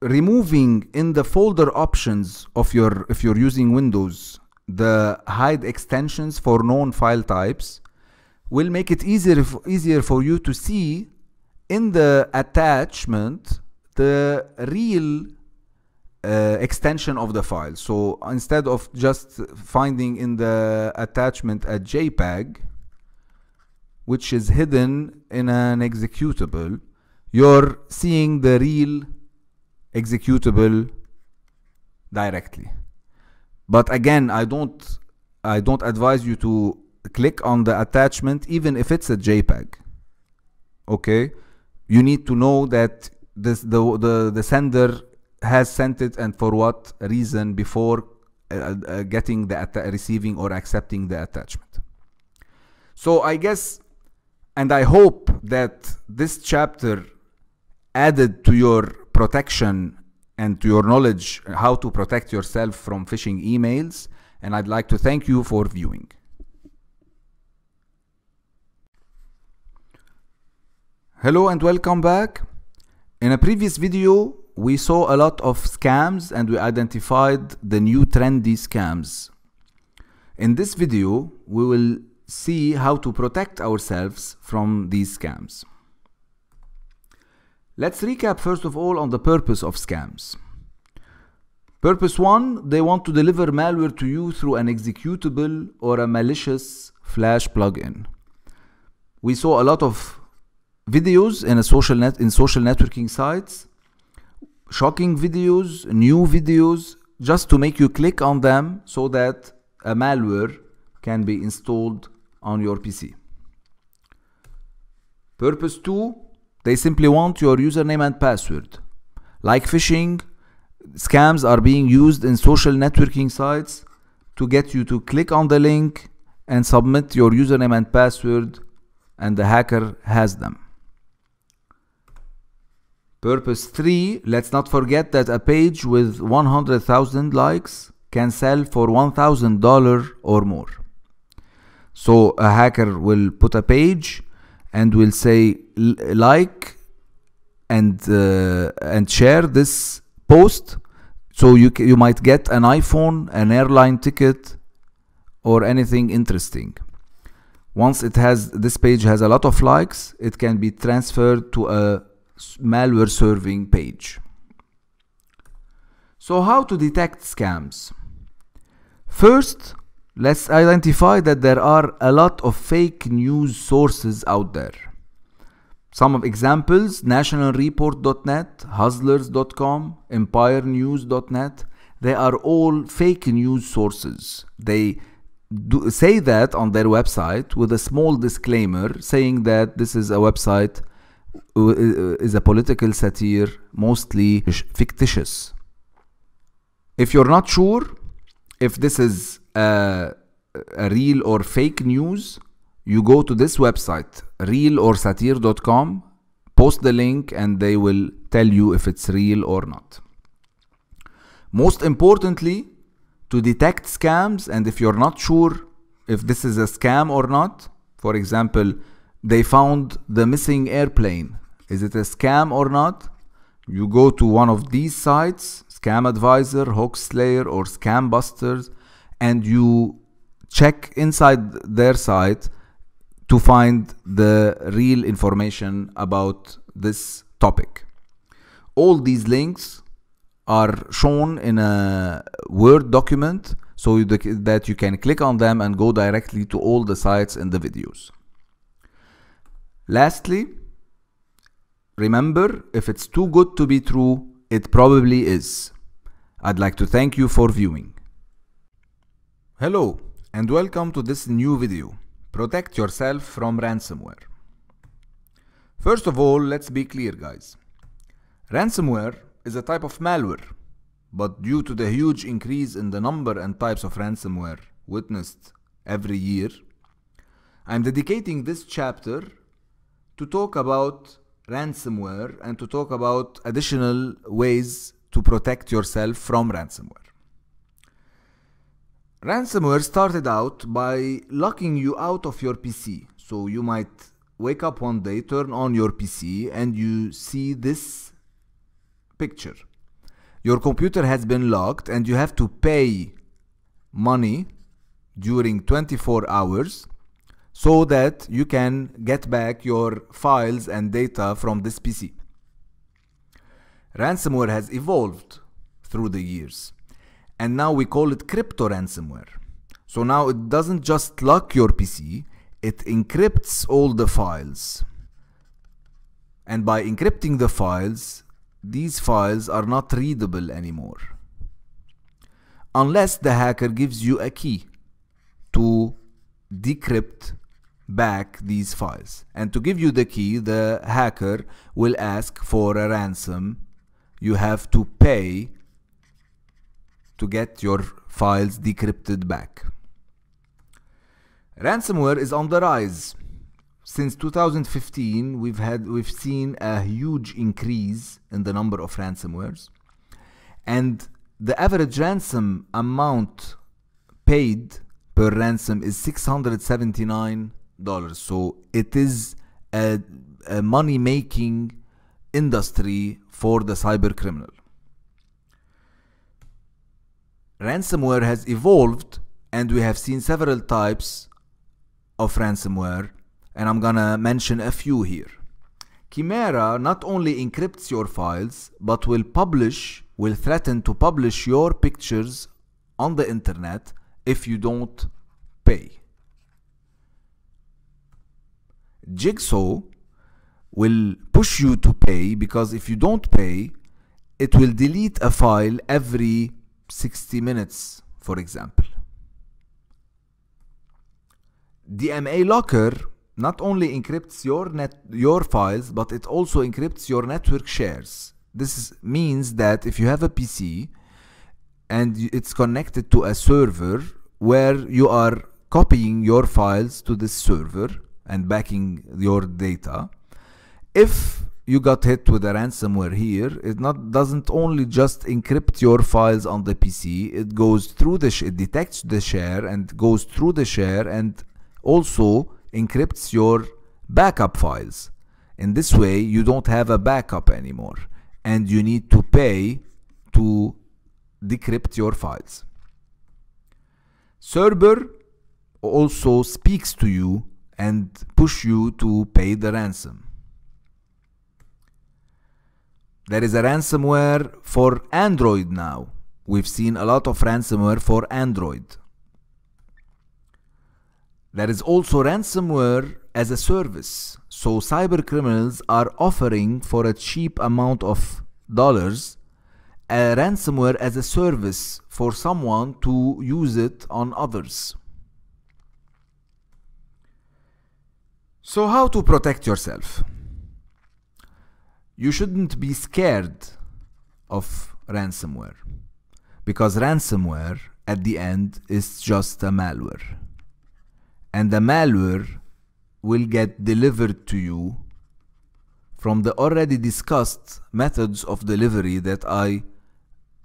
removing in the folder options of your if you're using Windows the hide extensions for known file types will make it easier easier for you to see in the attachment the real uh, extension of the file. So instead of just finding in the attachment a JPEG which is hidden in an executable you're seeing the real executable directly. But again I don't I don't advise you to click on the attachment even if it's a JPEG. Okay? You need to know that this the the, the sender has sent it and for what reason before uh, uh, getting the receiving or accepting the attachment so I guess and I hope that this chapter added to your protection and to your knowledge how to protect yourself from phishing emails and I'd like to thank you for viewing. Hello and welcome back. In a previous video we saw a lot of scams and we identified the new trendy scams. In this video we will see how to protect ourselves from these scams. Let's recap first of all on the purpose of scams. Purpose 1, they want to deliver malware to you through an executable or a malicious flash plugin. We saw a lot of videos in social net in social networking sites, shocking videos, new videos, just to make you click on them so that a malware can be installed on your PC. Purpose 2, they simply want your username and password. Like phishing, scams are being used in social networking sites to get you to click on the link and submit your username and password and the hacker has them. Purpose 3, let's not forget that a page with 100,000 likes can sell for $1,000 or more. So a hacker will put a page and will say like and uh, and share this post so you you might get an iPhone, an airline ticket or anything interesting. Once it has this page has a lot of likes, it can be transferred to a malware serving page. So how to detect scams? First, let's identify that there are a lot of fake news sources out there. Some of examples, nationalreport.net, huzlers.com, empirenews.net, they are all fake news sources. They do say that on their website with a small disclaimer saying that this is a website is a political satire, mostly fictitious. If you're not sure if this is a, a real or fake news, you go to this website, realorsatire.com, post the link, and they will tell you if it's real or not. Most importantly, to detect scams, and if you're not sure if this is a scam or not, for example, they found the missing airplane. Is it a scam or not? You go to one of these sites, Scam Advisor, Hoax Slayer, or Scam Busters, and you check inside their site to find the real information about this topic. All these links are shown in a Word document so that you can click on them and go directly to all the sites in the videos. Lastly, remember if it's too good to be true, it probably is. I'd like to thank you for viewing. Hello and welcome to this new video. Protect yourself from ransomware. First of all, let's be clear guys. Ransomware is a type of malware, but due to the huge increase in the number and types of ransomware witnessed every year, I'm dedicating this chapter to talk about ransomware and to talk about additional ways to protect yourself from ransomware. Ransomware started out by locking you out of your PC. So you might wake up one day, turn on your PC, and you see this picture. Your computer has been locked, and you have to pay money during 24 hours so that you can get back your files and data from this PC. Ransomware has evolved through the years and now we call it crypto ransomware. So now it doesn't just lock your PC, it encrypts all the files. And by encrypting the files, these files are not readable anymore. Unless the hacker gives you a key to decrypt back these files. And to give you the key, the hacker will ask for a ransom. You have to pay to get your files decrypted back. Ransomware is on the rise. Since 2015, we've had we've seen a huge increase in the number of ransomwares, and the average ransom amount paid per ransom is $679. So it is a, a money making industry for the cyber criminal ransomware has evolved and we have seen several types of ransomware and I'm gonna mention a few here. Chimera not only encrypts your files but will publish, will threaten to publish your pictures on the internet if you don't pay. Jigsaw will push you to pay because if you don't pay, it will delete a file every 60 minutes, for example. DMA Locker not only encrypts your net your files, but it also encrypts your network shares. This is, means that if you have a PC and it's connected to a server where you are copying your files to this server and backing your data, if you got hit with a ransomware here it not doesn't only just encrypt your files on the PC it goes through the it detects the share and goes through the share and also encrypts your backup files. In this way you don't have a backup anymore and you need to pay to decrypt your files. Cerber also speaks to you and push you to pay the ransom there is a ransomware for Android now. We've seen a lot of ransomware for Android. There is also ransomware as a service. So cyber criminals are offering for a cheap amount of dollars a ransomware as a service for someone to use it on others. So how to protect yourself? you shouldn't be scared of ransomware because ransomware at the end is just a malware and the malware will get delivered to you from the already discussed methods of delivery that I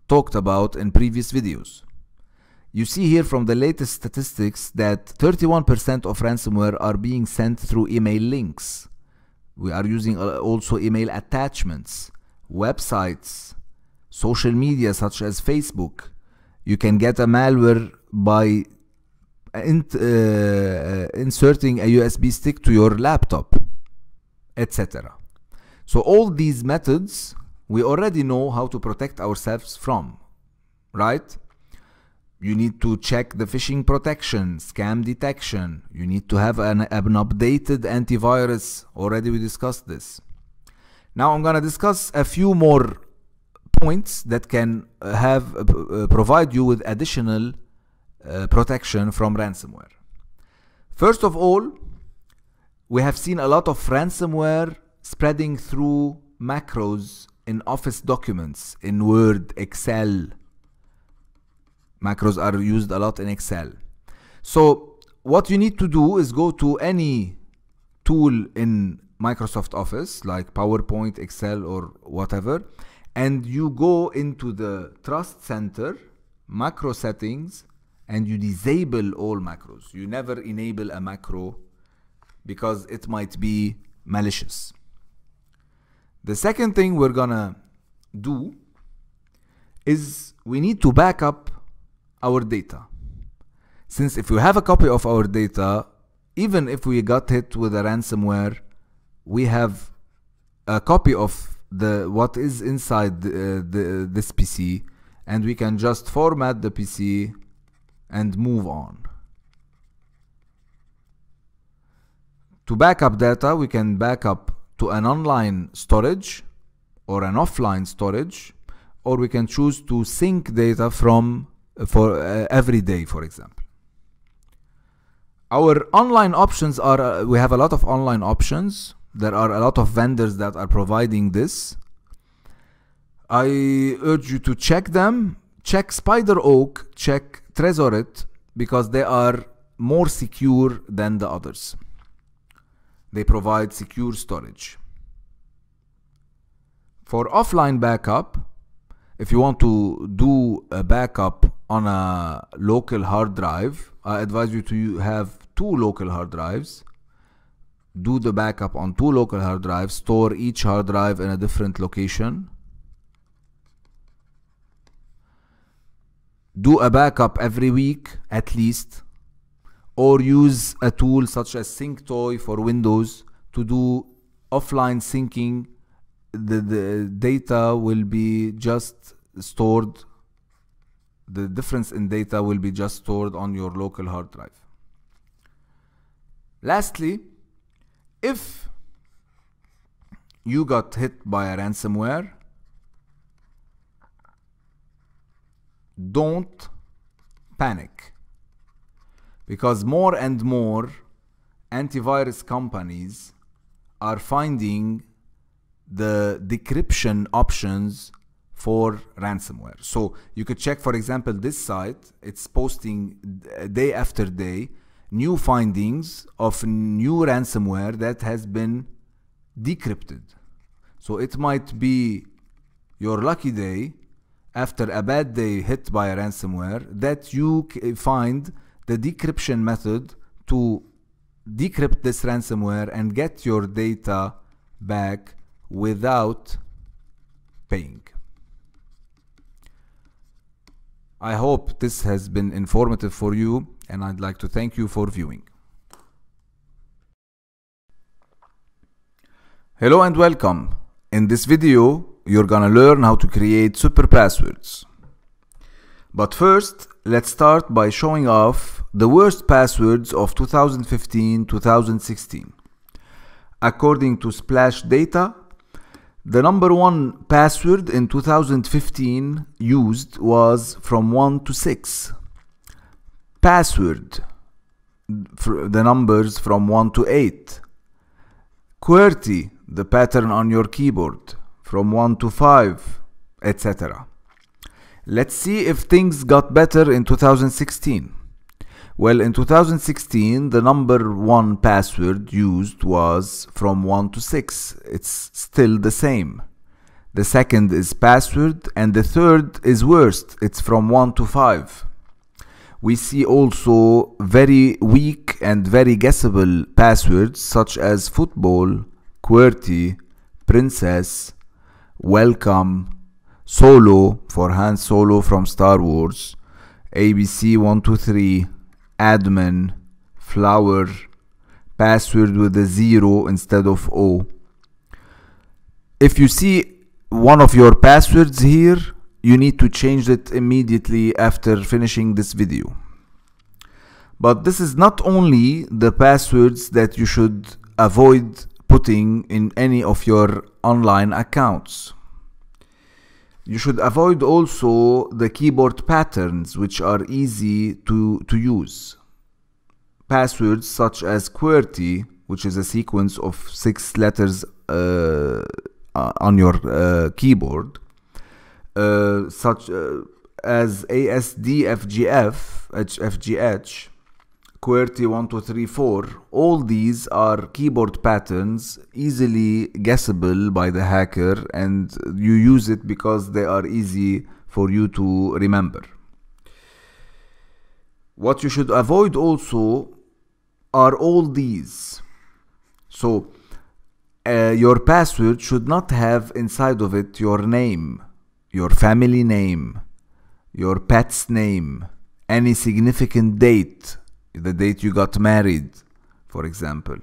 talked about in previous videos. You see here from the latest statistics that 31% of ransomware are being sent through email links we are using uh, also email attachments, websites, social media such as Facebook. You can get a malware by int, uh, inserting a USB stick to your laptop, etc. So all these methods we already know how to protect ourselves from, right? You need to check the phishing protection, scam detection. You need to have an, an updated antivirus. Already we discussed this. Now I'm gonna discuss a few more points that can have uh, provide you with additional uh, protection from ransomware. First of all, we have seen a lot of ransomware spreading through macros in Office documents, in Word, Excel. Macros are used a lot in Excel. So what you need to do is go to any tool in Microsoft Office like PowerPoint, Excel or whatever and you go into the Trust Center, macro settings and you disable all macros. You never enable a macro because it might be malicious. The second thing we're gonna do is we need to back up our data. Since if we have a copy of our data, even if we got hit with a ransomware, we have a copy of the what is inside the, uh, this PC and we can just format the PC and move on. To backup data, we can backup to an online storage or an offline storage, or we can choose to sync data from for uh, every day, for example. Our online options are, uh, we have a lot of online options. There are a lot of vendors that are providing this. I urge you to check them. Check Spider Oak, check Tresorit, because they are more secure than the others. They provide secure storage. For offline backup, if you want to do a backup on a local hard drive, I advise you to have two local hard drives. Do the backup on two local hard drives, store each hard drive in a different location. Do a backup every week at least or use a tool such as SyncToy for Windows to do offline syncing. The, the data will be just stored, the difference in data will be just stored on your local hard drive. Lastly, if you got hit by a ransomware, don't panic because more and more antivirus companies are finding the decryption options for ransomware. So you could check, for example, this site, it's posting day after day new findings of new ransomware that has been decrypted. So it might be your lucky day after a bad day hit by a ransomware that you find the decryption method to decrypt this ransomware and get your data back without paying. I hope this has been informative for you and I'd like to thank you for viewing. Hello and welcome. In this video, you're gonna learn how to create super passwords. But first, let's start by showing off the worst passwords of 2015-2016. According to Splash Data, the number one password in 2015 used was from 1 to 6. Password, the numbers from 1 to 8. QWERTY, the pattern on your keyboard, from 1 to 5, etc. Let's see if things got better in 2016. Well, in 2016, the number one password used was from 1 to 6. It's still the same. The second is password, and the third is worst. It's from 1 to 5. We see also very weak and very guessable passwords such as football, QWERTY, princess, welcome, solo for Han Solo from Star Wars, ABC 123, admin, flower, password with a zero instead of O. If you see one of your passwords here, you need to change it immediately after finishing this video. But this is not only the passwords that you should avoid putting in any of your online accounts. You should avoid also the keyboard patterns which are easy to, to use. Passwords such as QWERTY, which is a sequence of six letters uh, uh, on your uh, keyboard, uh, such uh, as ASDFGF, HFGH, QWERTY 1234, all these are keyboard patterns easily guessable by the hacker and you use it because they are easy for you to remember. What you should avoid also are all these. So, uh, your password should not have inside of it your name, your family name, your pet's name, any significant date, the date you got married, for example,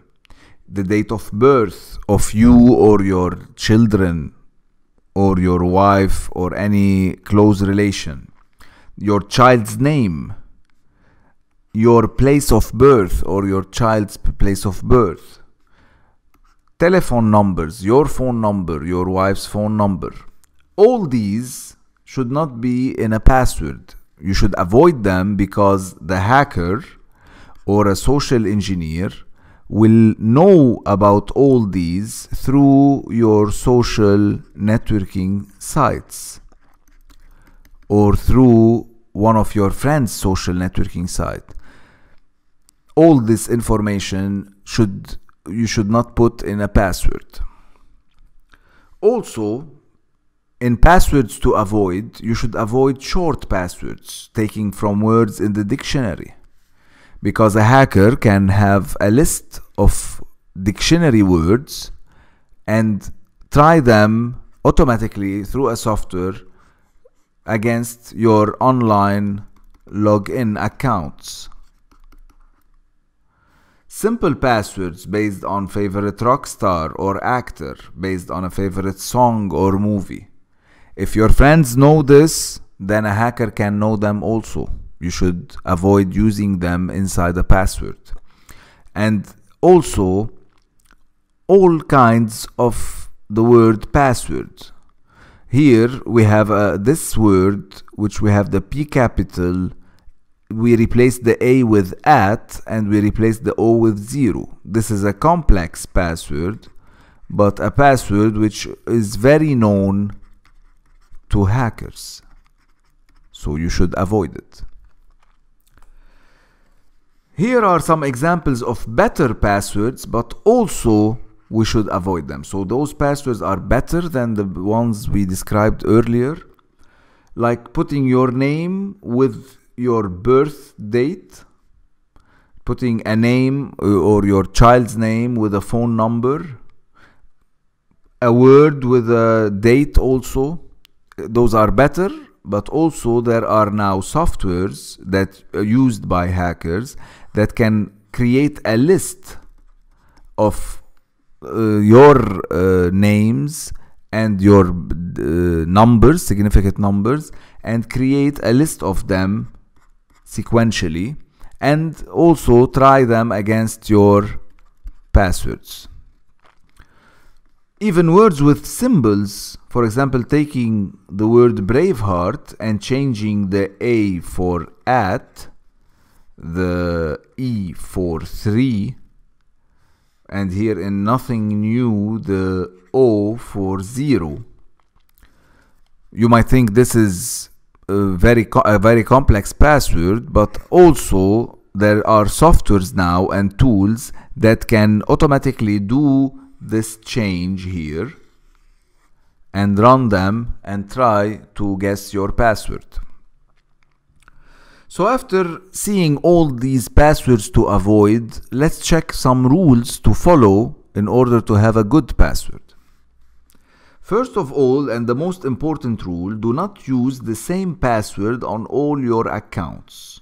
the date of birth of you or your children or your wife or any close relation, your child's name, your place of birth or your child's place of birth, telephone numbers, your phone number, your wife's phone number. All these should not be in a password. You should avoid them because the hacker or a social engineer will know about all these through your social networking sites or through one of your friends social networking site. All this information should you should not put in a password. Also in passwords to avoid you should avoid short passwords taking from words in the dictionary because a hacker can have a list of dictionary words and try them automatically through a software against your online login accounts. Simple passwords based on favorite rock star or actor, based on a favorite song or movie. If your friends know this, then a hacker can know them also you should avoid using them inside a password. And also all kinds of the word password. Here we have uh, this word which we have the p capital we replace the a with at and we replace the o with zero. This is a complex password but a password which is very known to hackers. So you should avoid it here are some examples of better passwords, but also we should avoid them. So those passwords are better than the ones we described earlier, like putting your name with your birth date, putting a name uh, or your child's name with a phone number, a word with a date also. Those are better but also there are now softwares that are used by hackers that can create a list of uh, your uh, names and your uh, numbers, significant numbers, and create a list of them sequentially and also try them against your passwords. Even words with symbols, for example, taking the word Braveheart and changing the A for at, the E for 3 and here in nothing new the O for 0 you might think this is a very a very complex password but also there are softwares now and tools that can automatically do this change here and run them and try to guess your password so after seeing all these passwords to avoid, let's check some rules to follow in order to have a good password. First of all, and the most important rule, do not use the same password on all your accounts.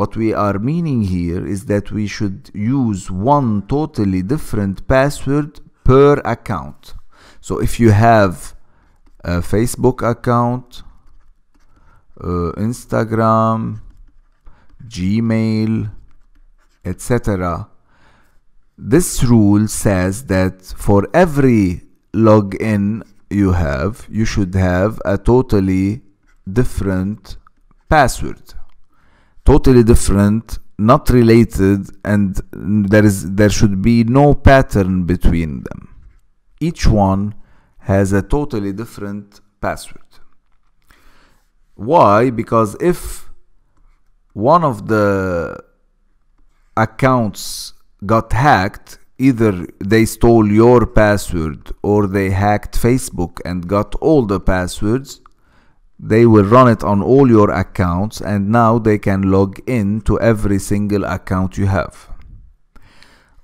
what we are meaning here is that we should use one totally different password per account so if you have a Facebook account uh, Instagram Gmail etc this rule says that for every login you have you should have a totally different password. Totally different not related and there is there should be no pattern between them. Each one has a totally different password. Why? Because if one of the accounts got hacked either they stole your password or they hacked Facebook and got all the passwords they will run it on all your accounts and now they can log in to every single account you have.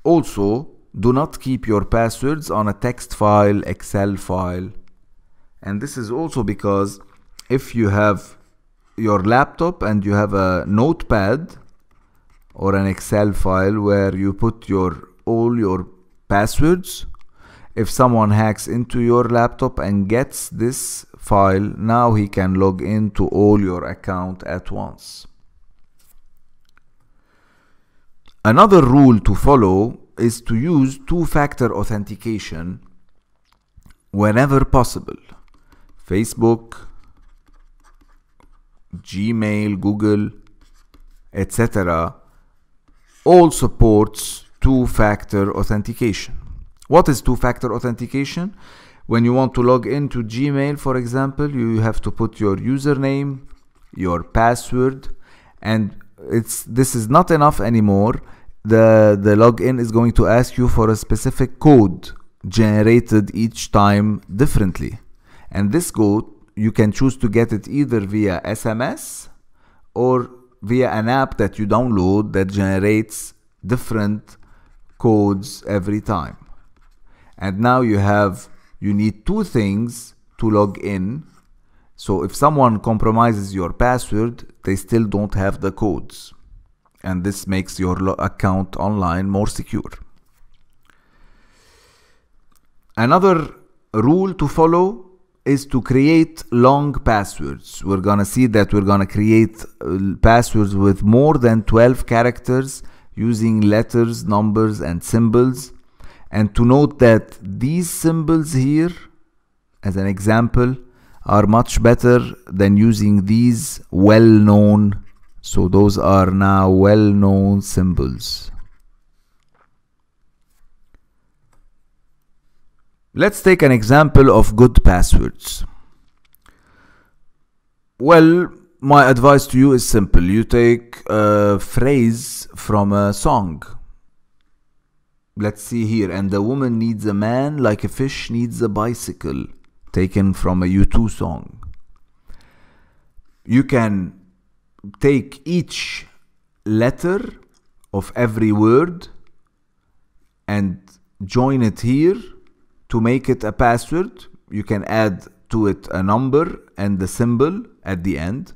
Also do not keep your passwords on a text file excel file. And this is also because if you have your laptop and you have a notepad or an excel file where you put your all your passwords. If someone hacks into your laptop and gets this file now he can log into all your account at once. Another rule to follow is to use two-factor authentication whenever possible. Facebook gmail google etc all supports two-factor authentication. What is two-factor authentication? When you want to log into Gmail for example you have to put your username your password and it's this is not enough anymore. The the login is going to ask you for a specific code generated each time differently. And this code you can choose to get it either via SMS or via an app that you download that generates different codes every time. And now you have you need two things to log in. So if someone compromises your password they still don't have the codes. And this makes your account online more secure. Another rule to follow is to create long passwords. We're gonna see that we're gonna create uh, passwords with more than 12 characters using letters numbers and symbols. And to note that these symbols here as an example are much better than using these well-known so those are now well-known symbols let's take an example of good passwords. Well my advice to you is simple. You take a phrase from a song. Let's see here. And the woman needs a man like a fish needs a bicycle taken from a u2 song. You can take each letter of every word and join it here to make it a password you can add to it a number and the symbol at the end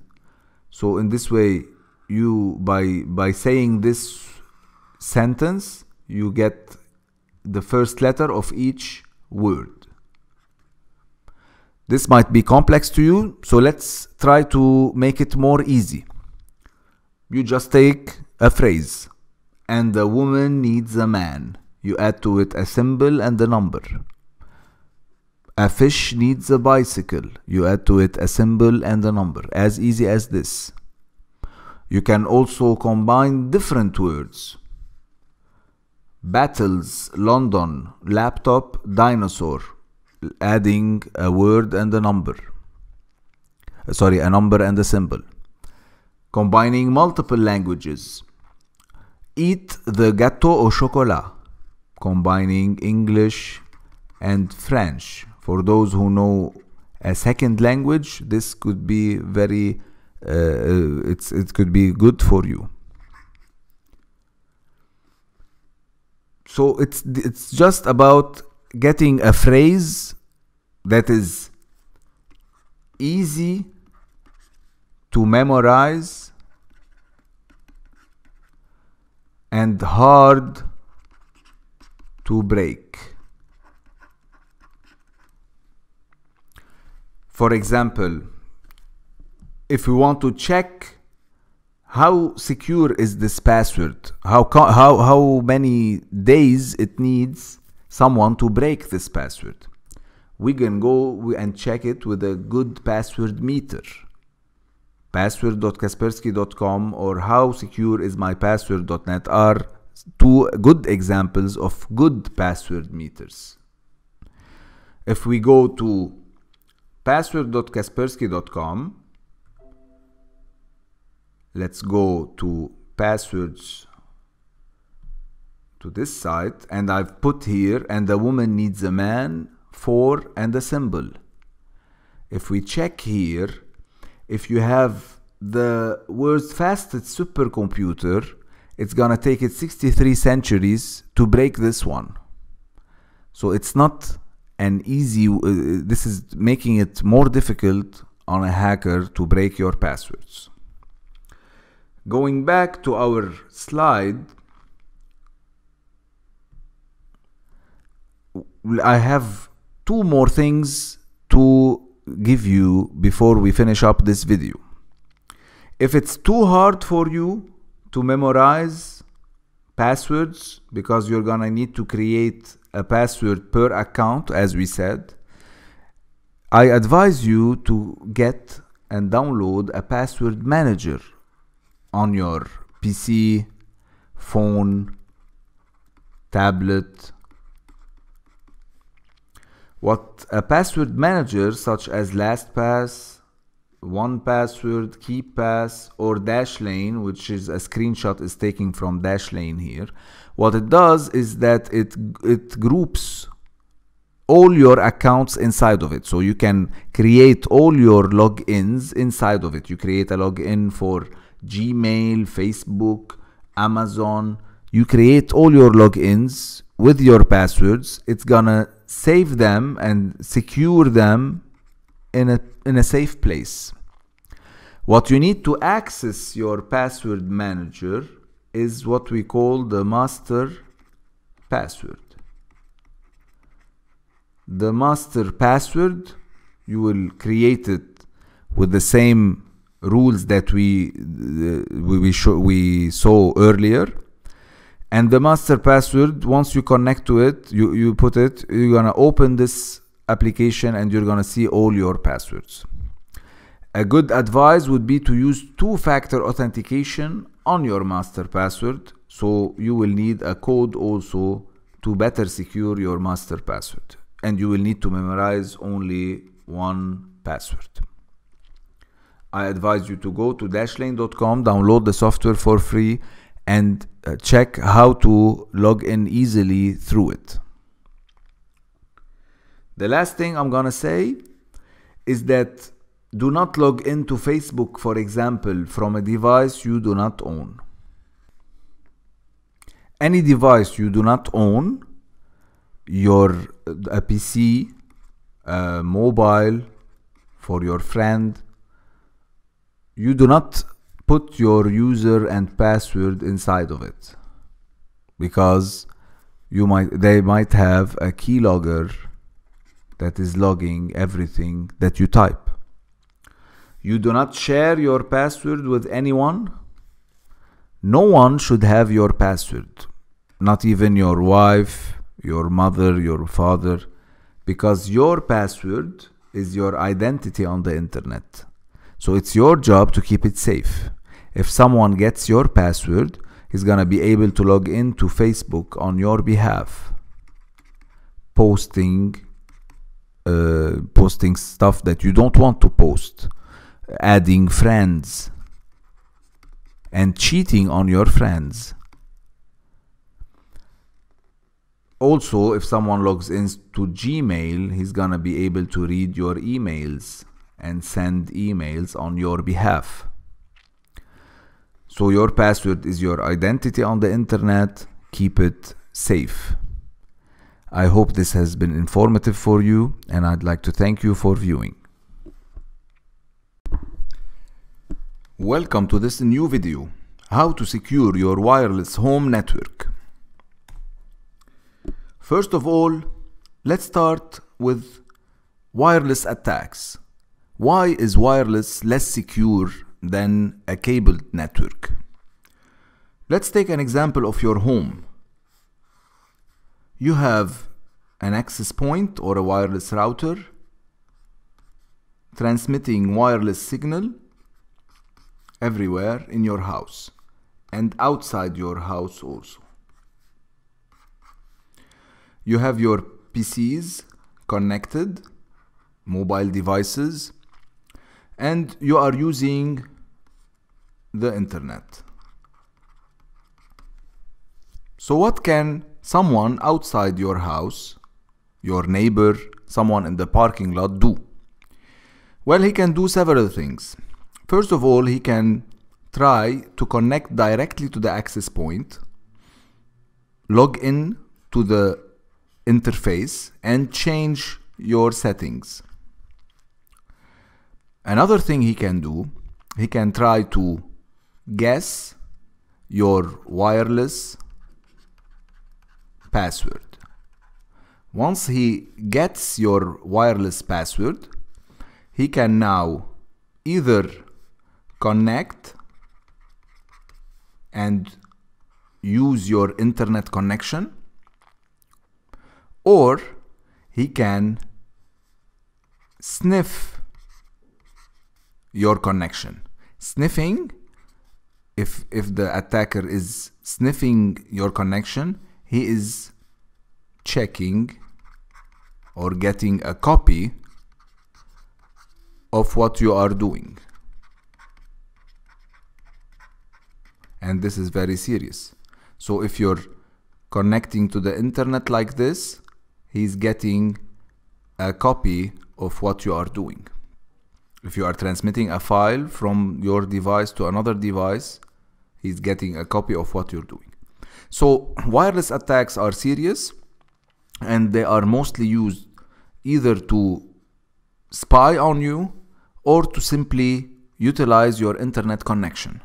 so in this way you by by saying this sentence you get the first letter of each word. This might be complex to you, so let's try to make it more easy. You just take a phrase, and the woman needs a man. You add to it a symbol and a number. A fish needs a bicycle. You add to it a symbol and a number. As easy as this. You can also combine different words. Battles london. Laptop dinosaur. Adding a word and a number. Sorry a number and a symbol. Combining multiple languages. Eat the gâteau au chocolat. Combining english and french for those who know a second language this could be very uh, it's it could be good for you so it's it's just about getting a phrase that is easy to memorize and hard to break. For example, if we want to check how secure is this password, how, how, how many days it needs someone to break this password, we can go and check it with a good password meter password.kaspersky.com or how secure is my password.net are two good examples of good password meters. If we go to password.kaspersky.com, let's go to passwords to this site and I've put here and the woman needs a man for and a symbol. If we check here, if you have the world's fastest supercomputer, it's gonna take it 63 centuries to break this one. So it's not an easy, uh, this is making it more difficult on a hacker to break your passwords. Going back to our slide, I have two more things to give you before we finish up this video. If it's too hard for you to memorize passwords because you're gonna need to create a password per account as we said, I advise you to get and download a password manager on your PC, phone, tablet, what a password manager such as LastPass, 1Password, KeePass, or Dashlane, which is a screenshot is taken from Dashlane here, what it does is that it it groups all your accounts inside of it. So you can create all your logins inside of it. You create a login for Gmail, Facebook, Amazon. You create all your logins with your passwords. It's gonna save them and secure them in a, in a safe place. What you need to access your password manager is what we call the master password. The master password, you will create it with the same rules that we uh, we, we, we saw earlier and the master password once you connect to it you, you put it you're gonna open this application and you're gonna see all your passwords a good advice would be to use two-factor authentication on your master password so you will need a code also to better secure your master password and you will need to memorize only one password I advise you to go to dashlane.com download the software for free and uh, check how to log in easily through it. The last thing I'm gonna say is that do not log into Facebook, for example, from a device you do not own. Any device you do not own, your uh, a PC, a mobile, for your friend, you do not put your user and password inside of it because you might they might have a keylogger that is logging everything that you type you do not share your password with anyone. No one should have your password. Not even your wife your mother your father because your password is your identity on the internet. So it's your job to keep it safe. If someone gets your password, he's gonna be able to log into Facebook on your behalf, posting uh, posting stuff that you don't want to post, adding friends, and cheating on your friends. Also, if someone logs into Gmail, he's gonna be able to read your emails and send emails on your behalf. So your password is your identity on the internet. Keep it safe. I hope this has been informative for you and I'd like to thank you for viewing. Welcome to this new video. how to secure your wireless home network. First of all, let's start with wireless attacks. Why is wireless less secure than a cabled network? Let's take an example of your home. You have an access point or a wireless router transmitting wireless signal everywhere in your house and outside your house also. You have your PCs connected, mobile devices, and you are using the internet. So what can someone outside your house, your neighbor, someone in the parking lot do? Well, he can do several things. First of all, he can try to connect directly to the access point, log in to the interface and change your settings. Another thing he can do, he can try to guess your wireless password. Once he gets your wireless password, he can now either connect and use your internet connection or he can sniff your connection. Sniffing if if the attacker is sniffing your connection he is checking or getting a copy of what you are doing and this is very serious. So if you're connecting to the internet like this he's getting a copy of what you are doing. If you are transmitting a file from your device to another device he's getting a copy of what you're doing. So wireless attacks are serious and they are mostly used either to spy on you or to simply utilize your internet connection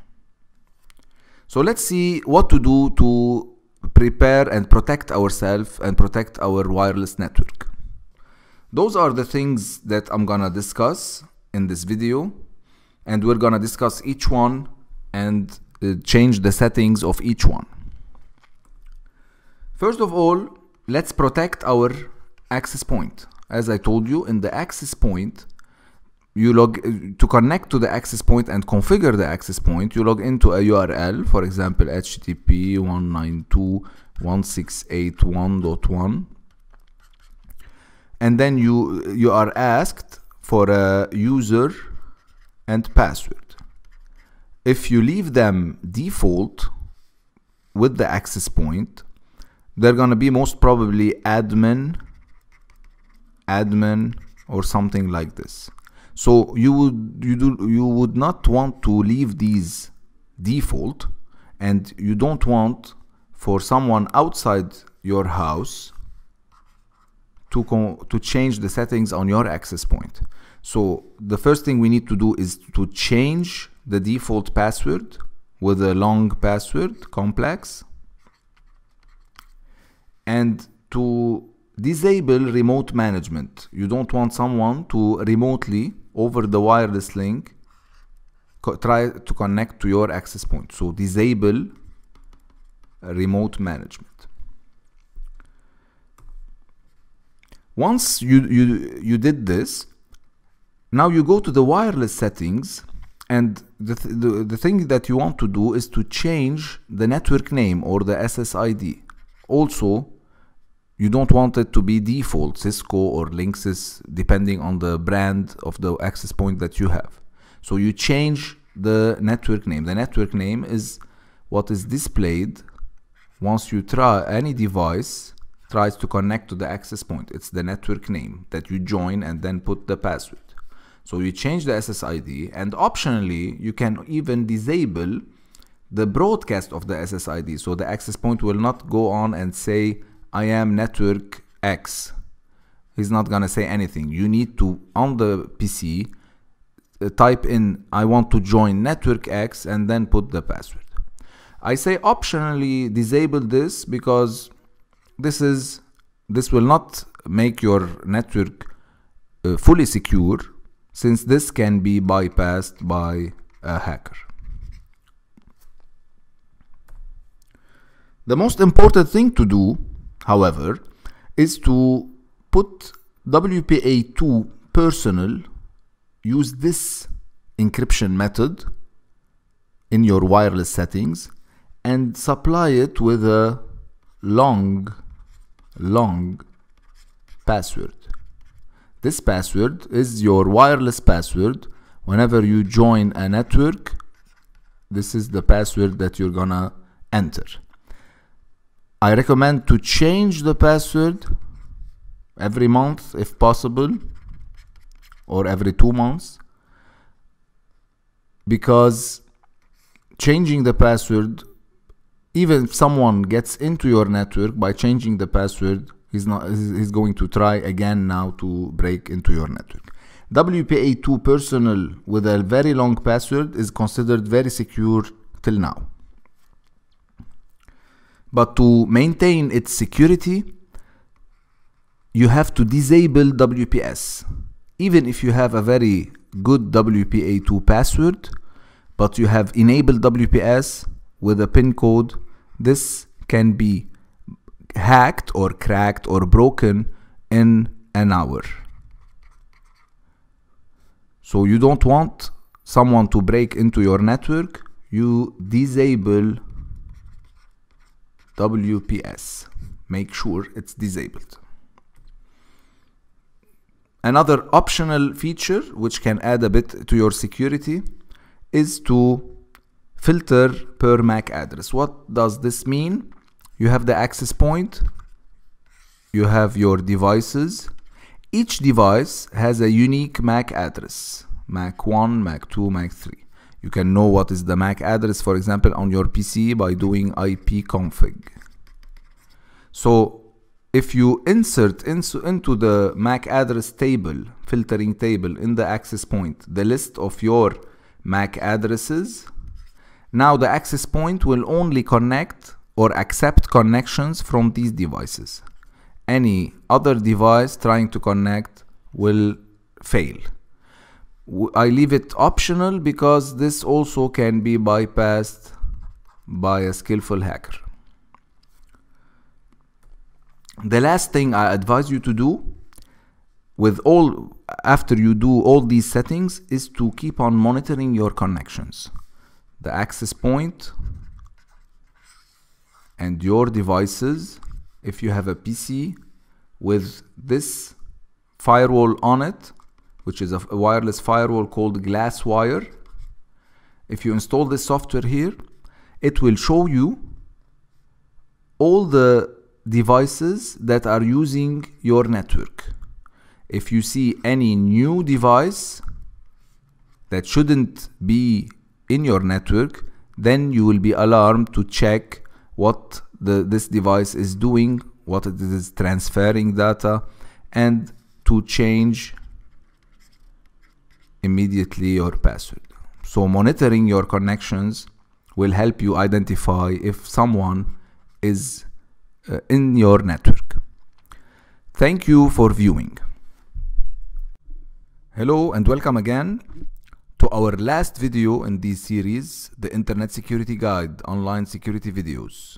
so let's see what to do to prepare and protect ourselves and protect our wireless network. Those are the things that I'm gonna discuss in this video and we're gonna discuss each one and uh, change the settings of each one. First of all, let's protect our access point. As I told you, in the access point, you log uh, to connect to the access point and configure the access point you log into a url for example http 192.168.1.1 and then you you are asked for a user and password. If you leave them default with the access point they're gonna be most probably admin admin or something like this so you would you do you would not want to leave these default and you don't want for someone outside your house to to change the settings on your access point. So the first thing we need to do is to change the default password with a long password complex and to disable remote management. You don't want someone to remotely over the wireless link try to connect to your access point. So disable remote management. Once you you you did this now you go to the wireless settings and the, th the, the thing that you want to do is to change the network name or the SSID also you don't want it to be default Cisco or Linksys depending on the brand of the access point that you have. So you change the network name. The network name is what is displayed once you try any device tries to connect to the access point. It's the network name that you join and then put the password. So you change the SSID and optionally you can even disable the broadcast of the SSID. So the access point will not go on and say I am network X. He's not gonna say anything. You need to, on the PC, uh, type in I want to join network X and then put the password. I say optionally disable this because this is this will not make your network uh, fully secure since this can be bypassed by a hacker. The most important thing to do, however, is to put WPA2 personal, use this encryption method in your wireless settings and supply it with a long, long password. This password is your wireless password. Whenever you join a network, this is the password that you're gonna enter. I recommend to change the password every month if possible or every two months because changing the password even if someone gets into your network by changing the password he's not he's going to try again now to break into your network. WPA2 personal with a very long password is considered very secure till now but to maintain its security you have to disable WPS even if you have a very good WPA2 password but you have enabled WPS with a pin code this can be hacked or cracked or broken in an hour. So you don't want someone to break into your network you disable WPS make sure it's disabled Another optional feature which can add a bit to your security is to filter per MAC address. What does this mean? You have the access point, you have your devices. Each device has a unique MAC address, MAC 1, MAC 2, MAC 3. You can know what is the MAC address, for example, on your PC by doing ipconfig. So if you insert into, into the MAC address table, filtering table in the access point, the list of your MAC addresses, now the access point will only connect or accept connections from these devices. Any other device trying to connect will fail. I leave it optional because this also can be bypassed by a skillful hacker. The last thing I advise you to do with all after you do all these settings is to keep on monitoring your connections the access point and your devices if you have a PC with this firewall on it which is a, wireless firewall called Glasswire if you install this software here it will show you all the devices that are using your network. If you see any new device that shouldn't be in your network, then you will be alarmed to check what the, this device is doing, what it is transferring data, and to change immediately your password. So monitoring your connections will help you identify if someone is uh, in your network. Thank you for viewing. Hello and welcome again to our last video in this series, the Internet Security Guide online security videos.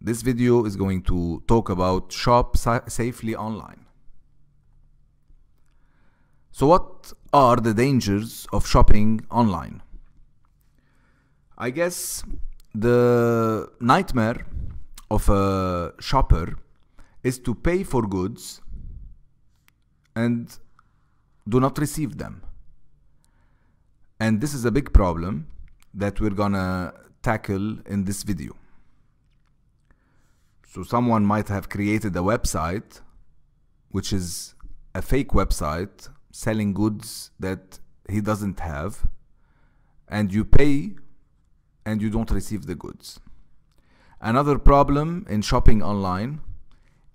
This video is going to talk about shop safely online. So what are the dangers of shopping online? I guess the nightmare of a shopper is to pay for goods and do not receive them. And this is a big problem that we're gonna tackle in this video. So someone might have created a website which is a fake website selling goods that he doesn't have and you pay and you don't receive the goods. Another problem in shopping online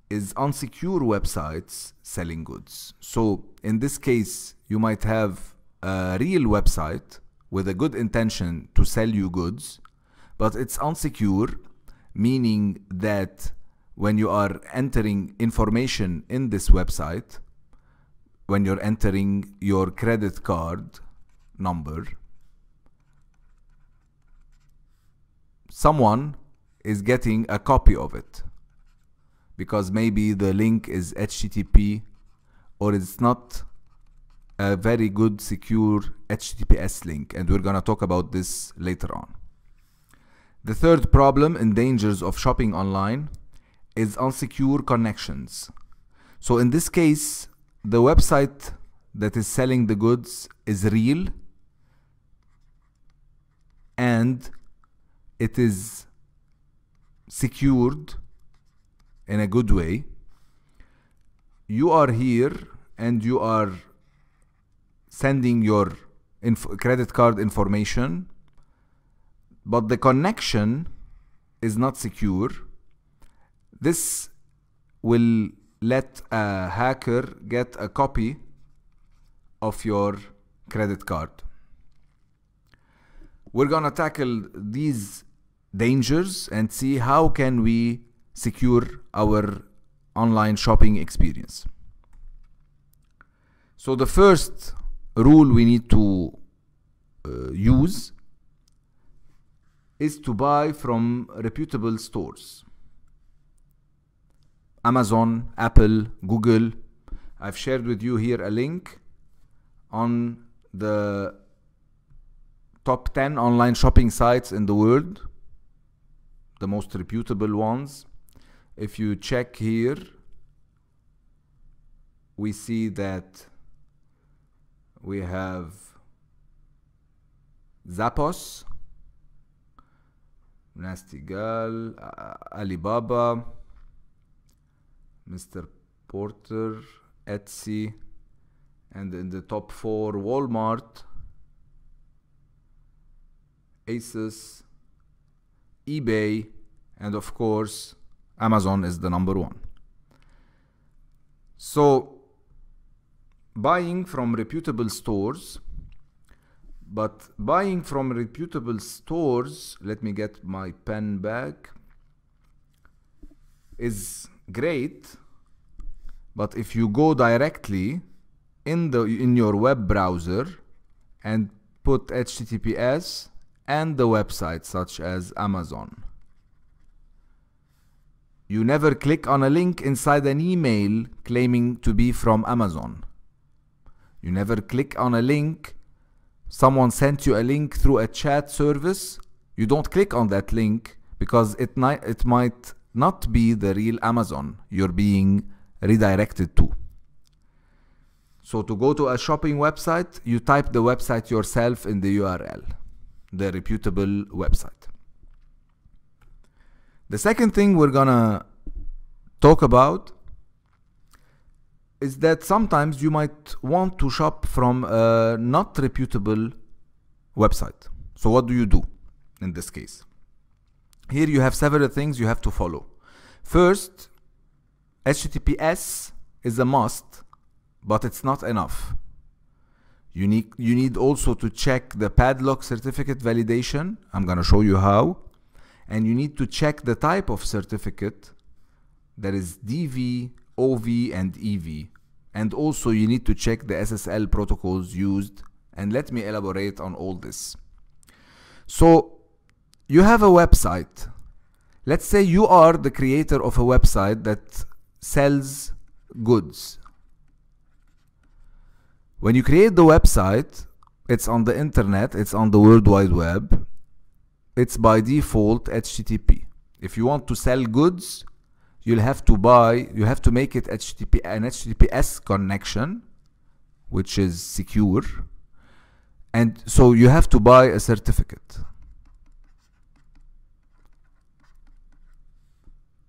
is unsecure websites selling goods. So in this case, you might have a real website with a good intention to sell you goods, but it's unsecure, meaning that when you are entering information in this website, when you're entering your credit card number, someone is getting a copy of it because maybe the link is HTTP or it's not a very good secure HTTPS link and we're gonna talk about this later on. The third problem and dangers of shopping online is unsecure connections. So in this case, the website that is selling the goods is real and it is secured in a good way. You are here and you are sending your credit card information, but the connection is not secure. This will let a hacker get a copy of your credit card. We're gonna tackle these dangers and see how can we secure our online shopping experience. So the first rule we need to uh, use is to buy from reputable stores. Amazon, Apple, Google. I've shared with you here a link on the top 10 online shopping sites in the world, the most reputable ones. If you check here, we see that we have Zappos, Nasty Gal, Alibaba, Mr. Porter, Etsy, and in the top four, Walmart, ASOS, eBay, and of course, Amazon is the number one. So, buying from reputable stores, but buying from reputable stores, let me get my pen back, is great. But if you go directly in the in your web browser and put HTTPS and the website such as Amazon you never click on a link inside an email claiming to be from Amazon. You never click on a link. Someone sent you a link through a chat service. You don't click on that link because it, it might not be the real Amazon you're being redirected to. So to go to a shopping website, you type the website yourself in the URL, the reputable website. The second thing we're gonna talk about is that sometimes you might want to shop from a not reputable website. So what do you do in this case? Here you have several things you have to follow. First, HTTPS is a must, but it's not enough. You need, you need also to check the padlock certificate validation. I'm going to show you how and you need to check the type of certificate that is DV, OV, and EV. And also you need to check the SSL protocols used and let me elaborate on all this. So you have a website. Let's say you are the creator of a website that sells goods. When you create the website, it's on the internet, it's on the World Wide Web, it's by default HTTP. If you want to sell goods, you'll have to buy, you have to make it HTTP, an HTTPS connection, which is secure. And so you have to buy a certificate.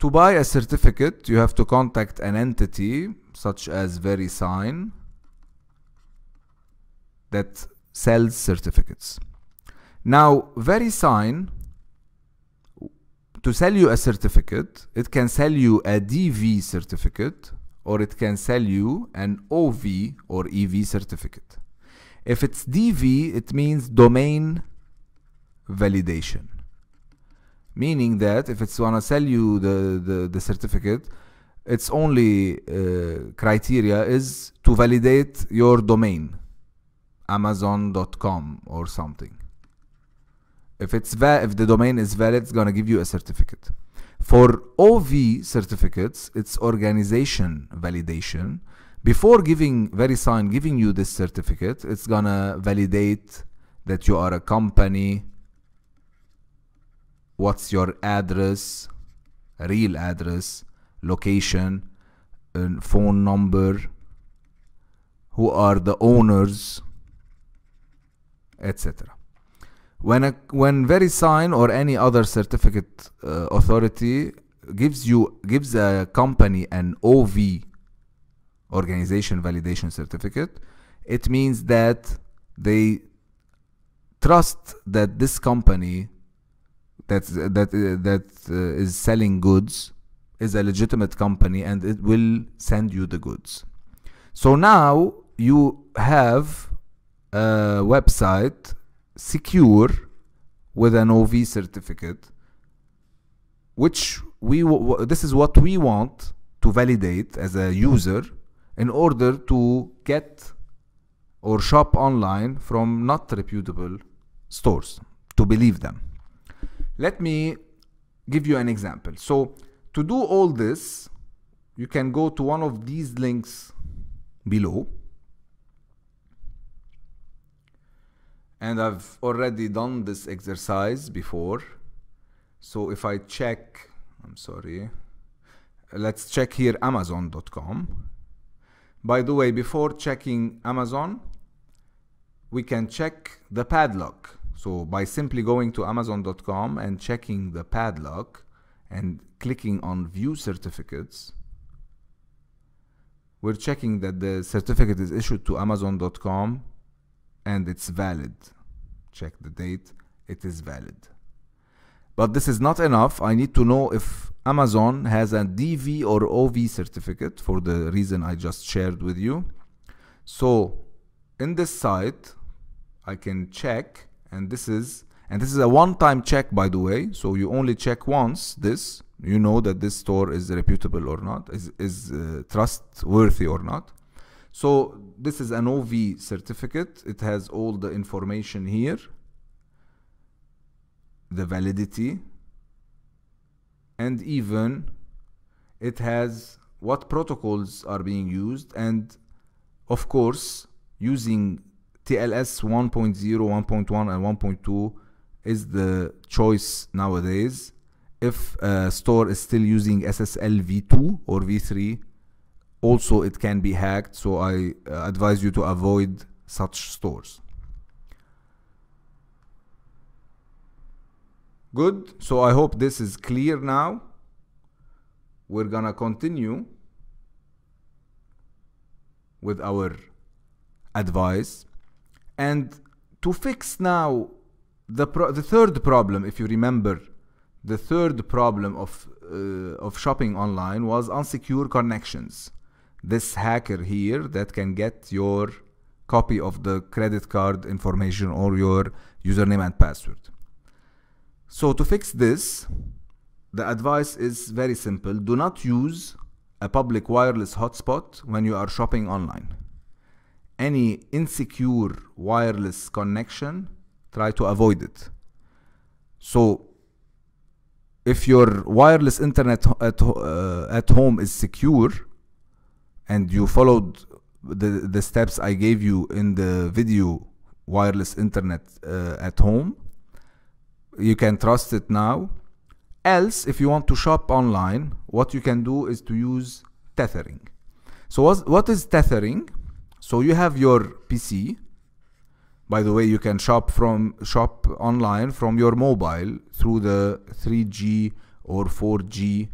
To buy a certificate, you have to contact an entity such as VeriSign that sells certificates. Now, VeriSign, to sell you a certificate, it can sell you a DV certificate or it can sell you an OV or EV certificate. If it's DV, it means domain validation. Meaning that if it's wanna sell you the, the, the certificate, its only uh, criteria is to validate your domain, amazon.com or something. If it's if the domain is valid, it's gonna give you a certificate. For OV certificates, it's organization validation. Before giving VeriSign giving you this certificate, it's gonna validate that you are a company, what's your address, real address, location, and phone number, who are the owners, etc. When a when VeriSign or any other certificate uh, authority gives you gives a company an OV organization validation certificate, it means that they trust that this company that that uh, that uh, is selling goods is a legitimate company and it will send you the goods. So now you have a website secure with an OV certificate which we this is what we want to validate as a user in order to get or shop online from not reputable stores to believe them let me give you an example. So to do all this you can go to one of these links below. And I've already done this exercise before. So if I check I'm sorry. Let's check here amazon.com by the way before checking Amazon we can check the padlock so by simply going to amazon.com and checking the padlock and clicking on view certificates we're checking that the certificate is issued to amazon.com and it's valid. Check the date it is valid. But this is not enough. I need to know if amazon has a dv or ov certificate for the reason i just shared with you. So in this site i can check and this is and this is a one-time check by the way. So you only check once this. You know that this store is reputable or not is, is uh, trustworthy or not. So this is an ov certificate. It has all the information here the validity and even it has what protocols are being used. And of course using TLS 1.0, 1.1 and 1.2 is the choice nowadays. If a store is still using SSL v2 or v3 also it can be hacked. So I uh, advise you to avoid such stores. Good. So I hope this is clear now. We're gonna continue with our advice and to fix now the the third problem if you remember the third problem of uh, of shopping online was unsecure connections. This hacker here that can get your copy of the credit card information or your username and password. So to fix this the advice is very simple. Do not use a public wireless hotspot when you are shopping online any insecure wireless connection try to avoid it. So if your wireless internet at, uh, at home is secure and you followed the, the steps I gave you in the video wireless internet uh, at home you can trust it now. Else if you want to shop online what you can do is to use tethering. So what, what is tethering so you have your pc by the way you can shop from shop online from your mobile through the 3g or 4g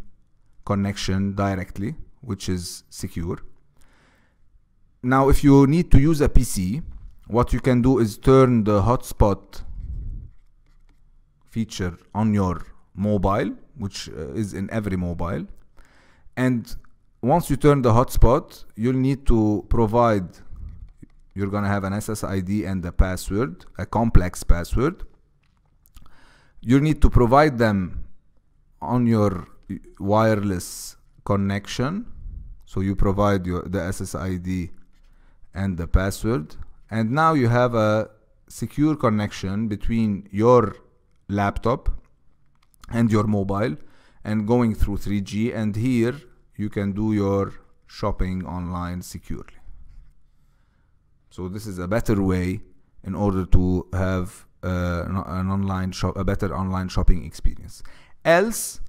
connection directly which is secure. Now if you need to use a pc what you can do is turn the hotspot feature on your mobile which uh, is in every mobile and once you turn the hotspot you'll need to provide you're gonna have an SSID and a password a complex password. You need to provide them on your wireless connection. So you provide your the SSID and the password. And now you have a secure connection between your laptop and your mobile and going through 3G and here you can do your shopping online securely. So this is a better way in order to have uh, an online shop, a better online shopping experience. Else,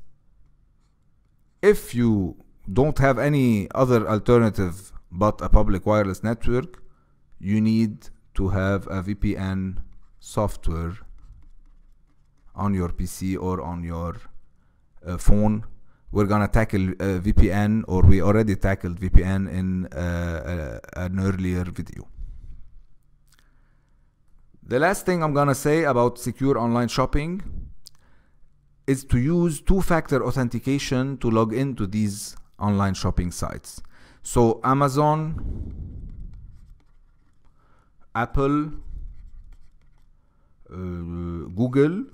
if you don't have any other alternative but a public wireless network, you need to have a VPN software on your PC or on your uh, phone. We're gonna tackle uh, VPN, or we already tackled VPN in uh, uh, an earlier video. The last thing I'm gonna say about secure online shopping is to use two-factor authentication to log into these online shopping sites. So Amazon, Apple, uh, Google,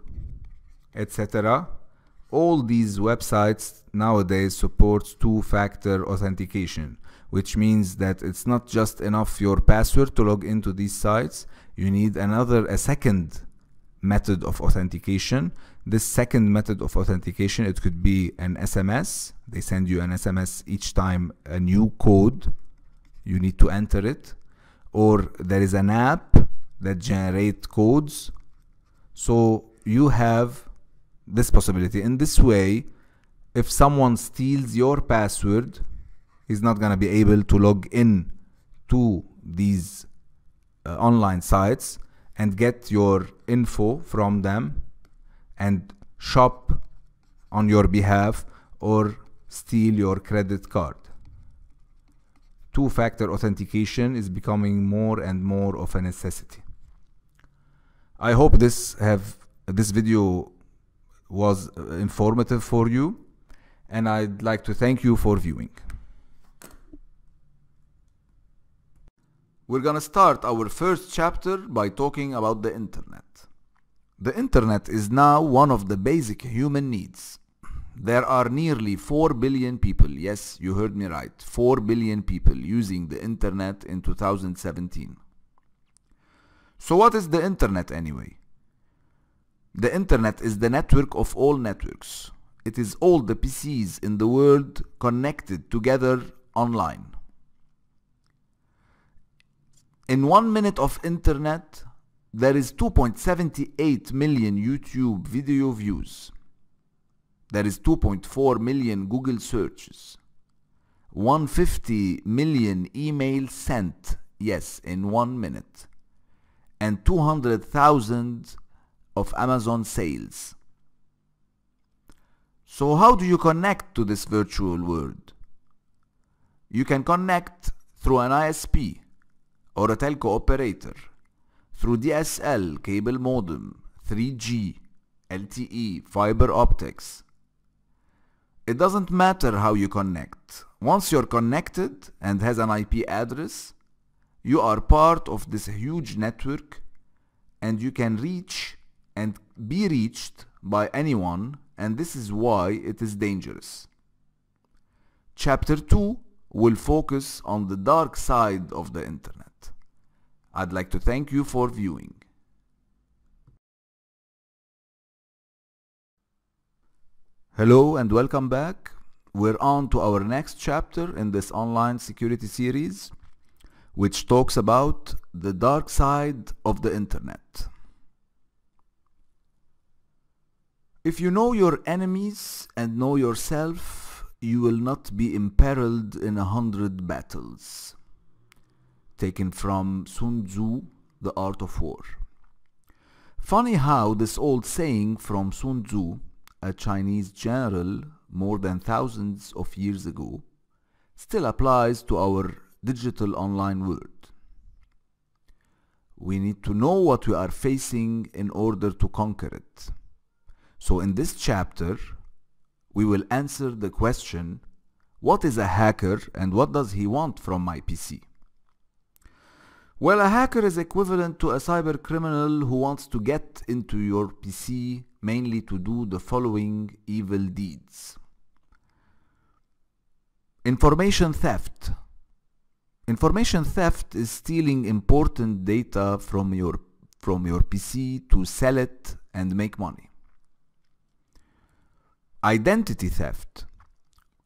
etc. All these websites nowadays supports two-factor authentication, which means that it's not just enough your password to log into these sites. You need another, a second method of authentication. This second method of authentication, it could be an SMS. They send you an SMS each time a new code. You need to enter it. Or there is an app that generate codes. So you have this possibility. In this way, if someone steals your password, he's not going to be able to log in to these uh, online sites and get your info from them and shop on your behalf or steal your credit card. Two-factor authentication is becoming more and more of a necessity. I hope this have this video was informative for you and I'd like to thank you for viewing. We're gonna start our first chapter by talking about the internet. The internet is now one of the basic human needs. There are nearly 4 billion people, yes, you heard me right, 4 billion people using the internet in 2017. So what is the internet anyway? The internet is the network of all networks. It is all the PCs in the world connected together online. In one minute of internet, there is 2.78 million YouTube video views. There is 2.4 million Google searches. 150 million emails sent, yes, in one minute. And 200,000 of Amazon sales. So how do you connect to this virtual world? You can connect through an ISP or a telco operator through DSL, cable modem, 3G, LTE, fiber optics. It doesn't matter how you connect. Once you're connected and has an IP address, you are part of this huge network and you can reach and be reached by anyone and this is why it is dangerous. Chapter 2 will focus on the dark side of the internet. I'd like to thank you for viewing. Hello and welcome back. We're on to our next chapter in this online security series which talks about the dark side of the internet. If you know your enemies and know yourself, you will not be imperiled in a hundred battles taken from Sun Tzu, The Art of War. Funny how this old saying from Sun Tzu, a Chinese general more than thousands of years ago, still applies to our digital online world. We need to know what we are facing in order to conquer it. So in this chapter, we will answer the question, what is a hacker and what does he want from my PC? Well, a hacker is equivalent to a cyber criminal who wants to get into your PC mainly to do the following evil deeds. Information theft. Information theft is stealing important data from your from your PC to sell it and make money. Identity theft.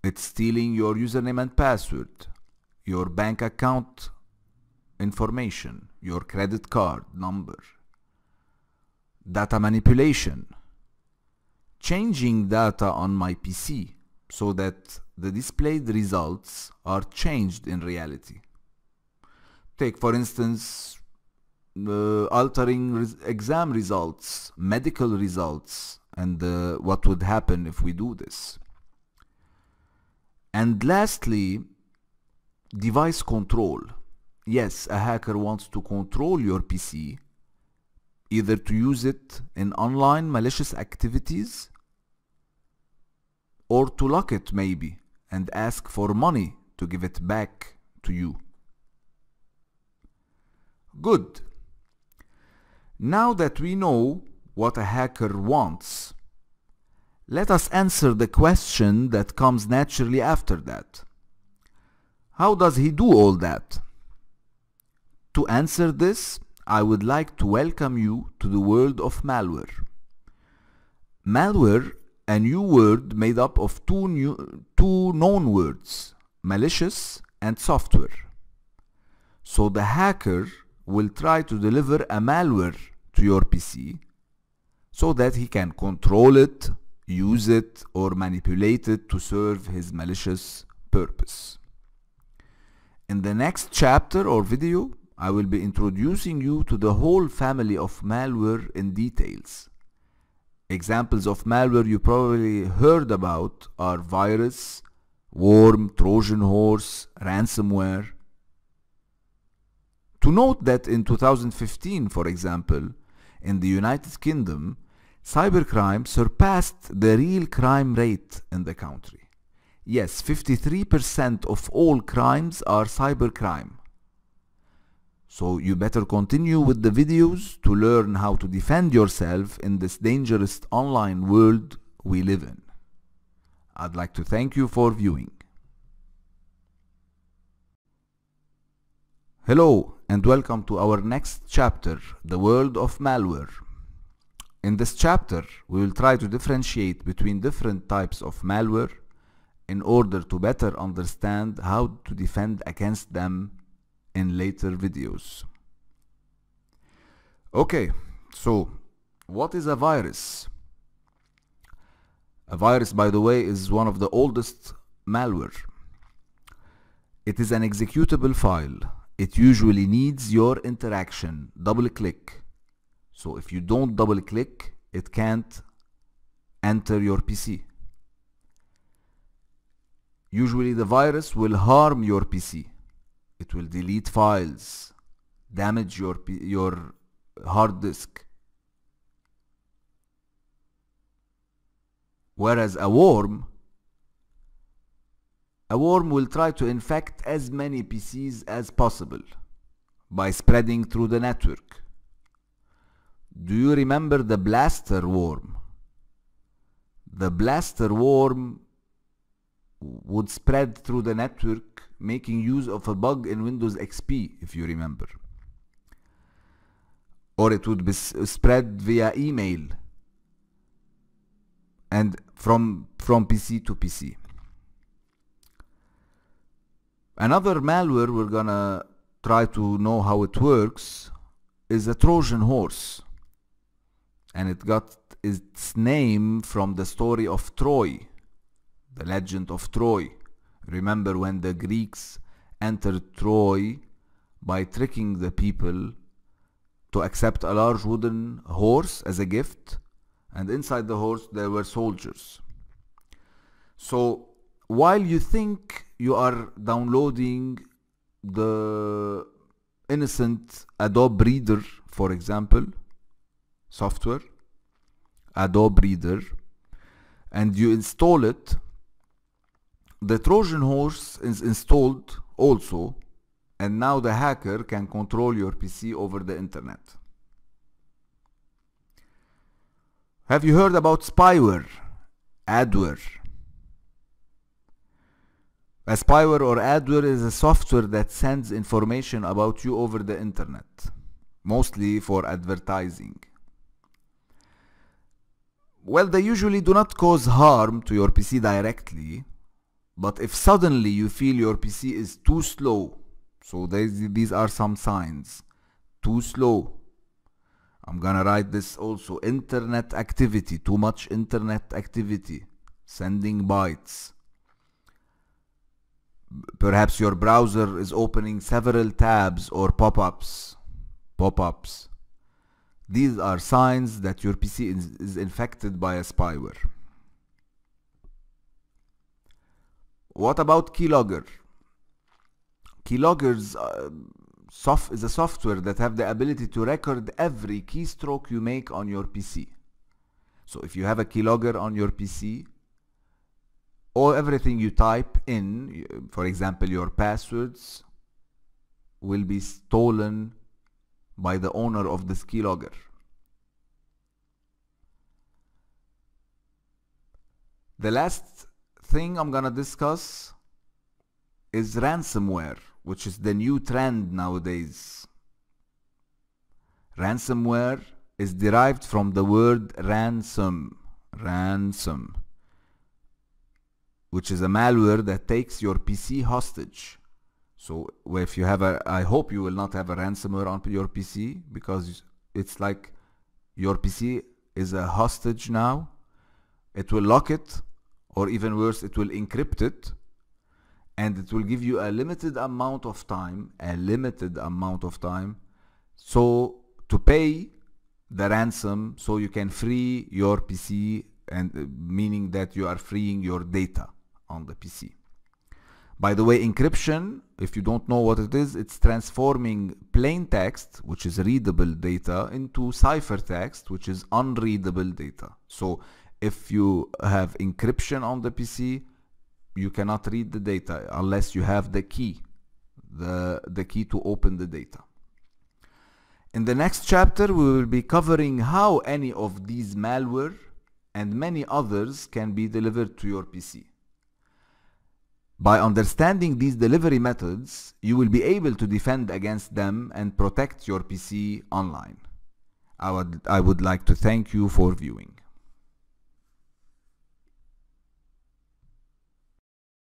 It's stealing your username and password, your bank account information, your credit card number. Data manipulation. Changing data on my PC so that the displayed results are changed in reality. Take for instance uh, altering res exam results, medical results, and uh, what would happen if we do this. And lastly, device control. Yes, a hacker wants to control your PC, either to use it in online malicious activities or to lock it maybe and ask for money to give it back to you. Good. Now that we know what a hacker wants, let us answer the question that comes naturally after that. How does he do all that? To answer this, I would like to welcome you to the world of malware. Malware, a new word made up of two, new, two known words, malicious and software. So the hacker will try to deliver a malware to your PC so that he can control it, use it, or manipulate it to serve his malicious purpose. In the next chapter or video, I will be introducing you to the whole family of malware in details. Examples of malware you probably heard about are virus, worm, Trojan horse, ransomware. To note that in 2015, for example, in the United Kingdom, cybercrime surpassed the real crime rate in the country. Yes, 53% of all crimes are cybercrime. So you better continue with the videos to learn how to defend yourself in this dangerous online world we live in. I'd like to thank you for viewing. Hello and welcome to our next chapter, the world of malware. In this chapter, we will try to differentiate between different types of malware in order to better understand how to defend against them in later videos. Okay, so what is a virus? A virus, by the way, is one of the oldest malware. It is an executable file. It usually needs your interaction, double click. So if you don't double click, it can't enter your PC. Usually the virus will harm your PC it will delete files damage your your hard disk. Whereas a worm a worm will try to infect as many PCs as possible by spreading through the network do you remember the blaster worm? The blaster worm would spread through the network making use of a bug in Windows XP if you remember. Or it would be spread via email and from from PC to PC another malware we're gonna try to know how it works is a Trojan horse and it got its name from the story of Troy the legend of Troy Remember when the Greeks entered Troy by tricking the people to accept a large wooden horse as a gift and inside the horse there were soldiers. So while you think you are downloading the innocent Adobe Reader for example software Adobe Reader and you install it the Trojan horse is installed also and now the hacker can control your PC over the internet. Have you heard about spyware? Adware. A spyware or adware is a software that sends information about you over the internet, mostly for advertising. Well, they usually do not cause harm to your PC directly, but if suddenly you feel your PC is too slow, so these, are some signs, too slow. I'm gonna write this also, internet activity, too much internet activity, sending bytes. Perhaps your browser is opening several tabs or pop-ups, pop-ups. These are signs that your PC is, is infected by a spyware. What about keylogger? Keyloggers uh, soft is a software that have the ability to record every keystroke you make on your PC. So if you have a keylogger on your PC, all everything you type in, for example, your passwords, will be stolen by the owner of this keylogger. The last thing I'm gonna discuss is ransomware, which is the new trend nowadays. Ransomware is derived from the word ransom, ransom, which is a malware that takes your PC hostage. So if you have a, I hope you will not have a ransomware on your PC because it's like your PC is a hostage now. It will lock it or even worse, it will encrypt it and it will give you a limited amount of time, a limited amount of time so to pay the ransom so you can free your PC and uh, meaning that you are freeing your data on the PC. By the way, encryption, if you don't know what it is, it's transforming plain text, which is readable data, into ciphertext, which is unreadable data. So if you have encryption on the PC, you cannot read the data unless you have the key, the, the key to open the data. In the next chapter, we will be covering how any of these malware and many others can be delivered to your PC. By understanding these delivery methods, you will be able to defend against them and protect your PC online. I would, I would like to thank you for viewing.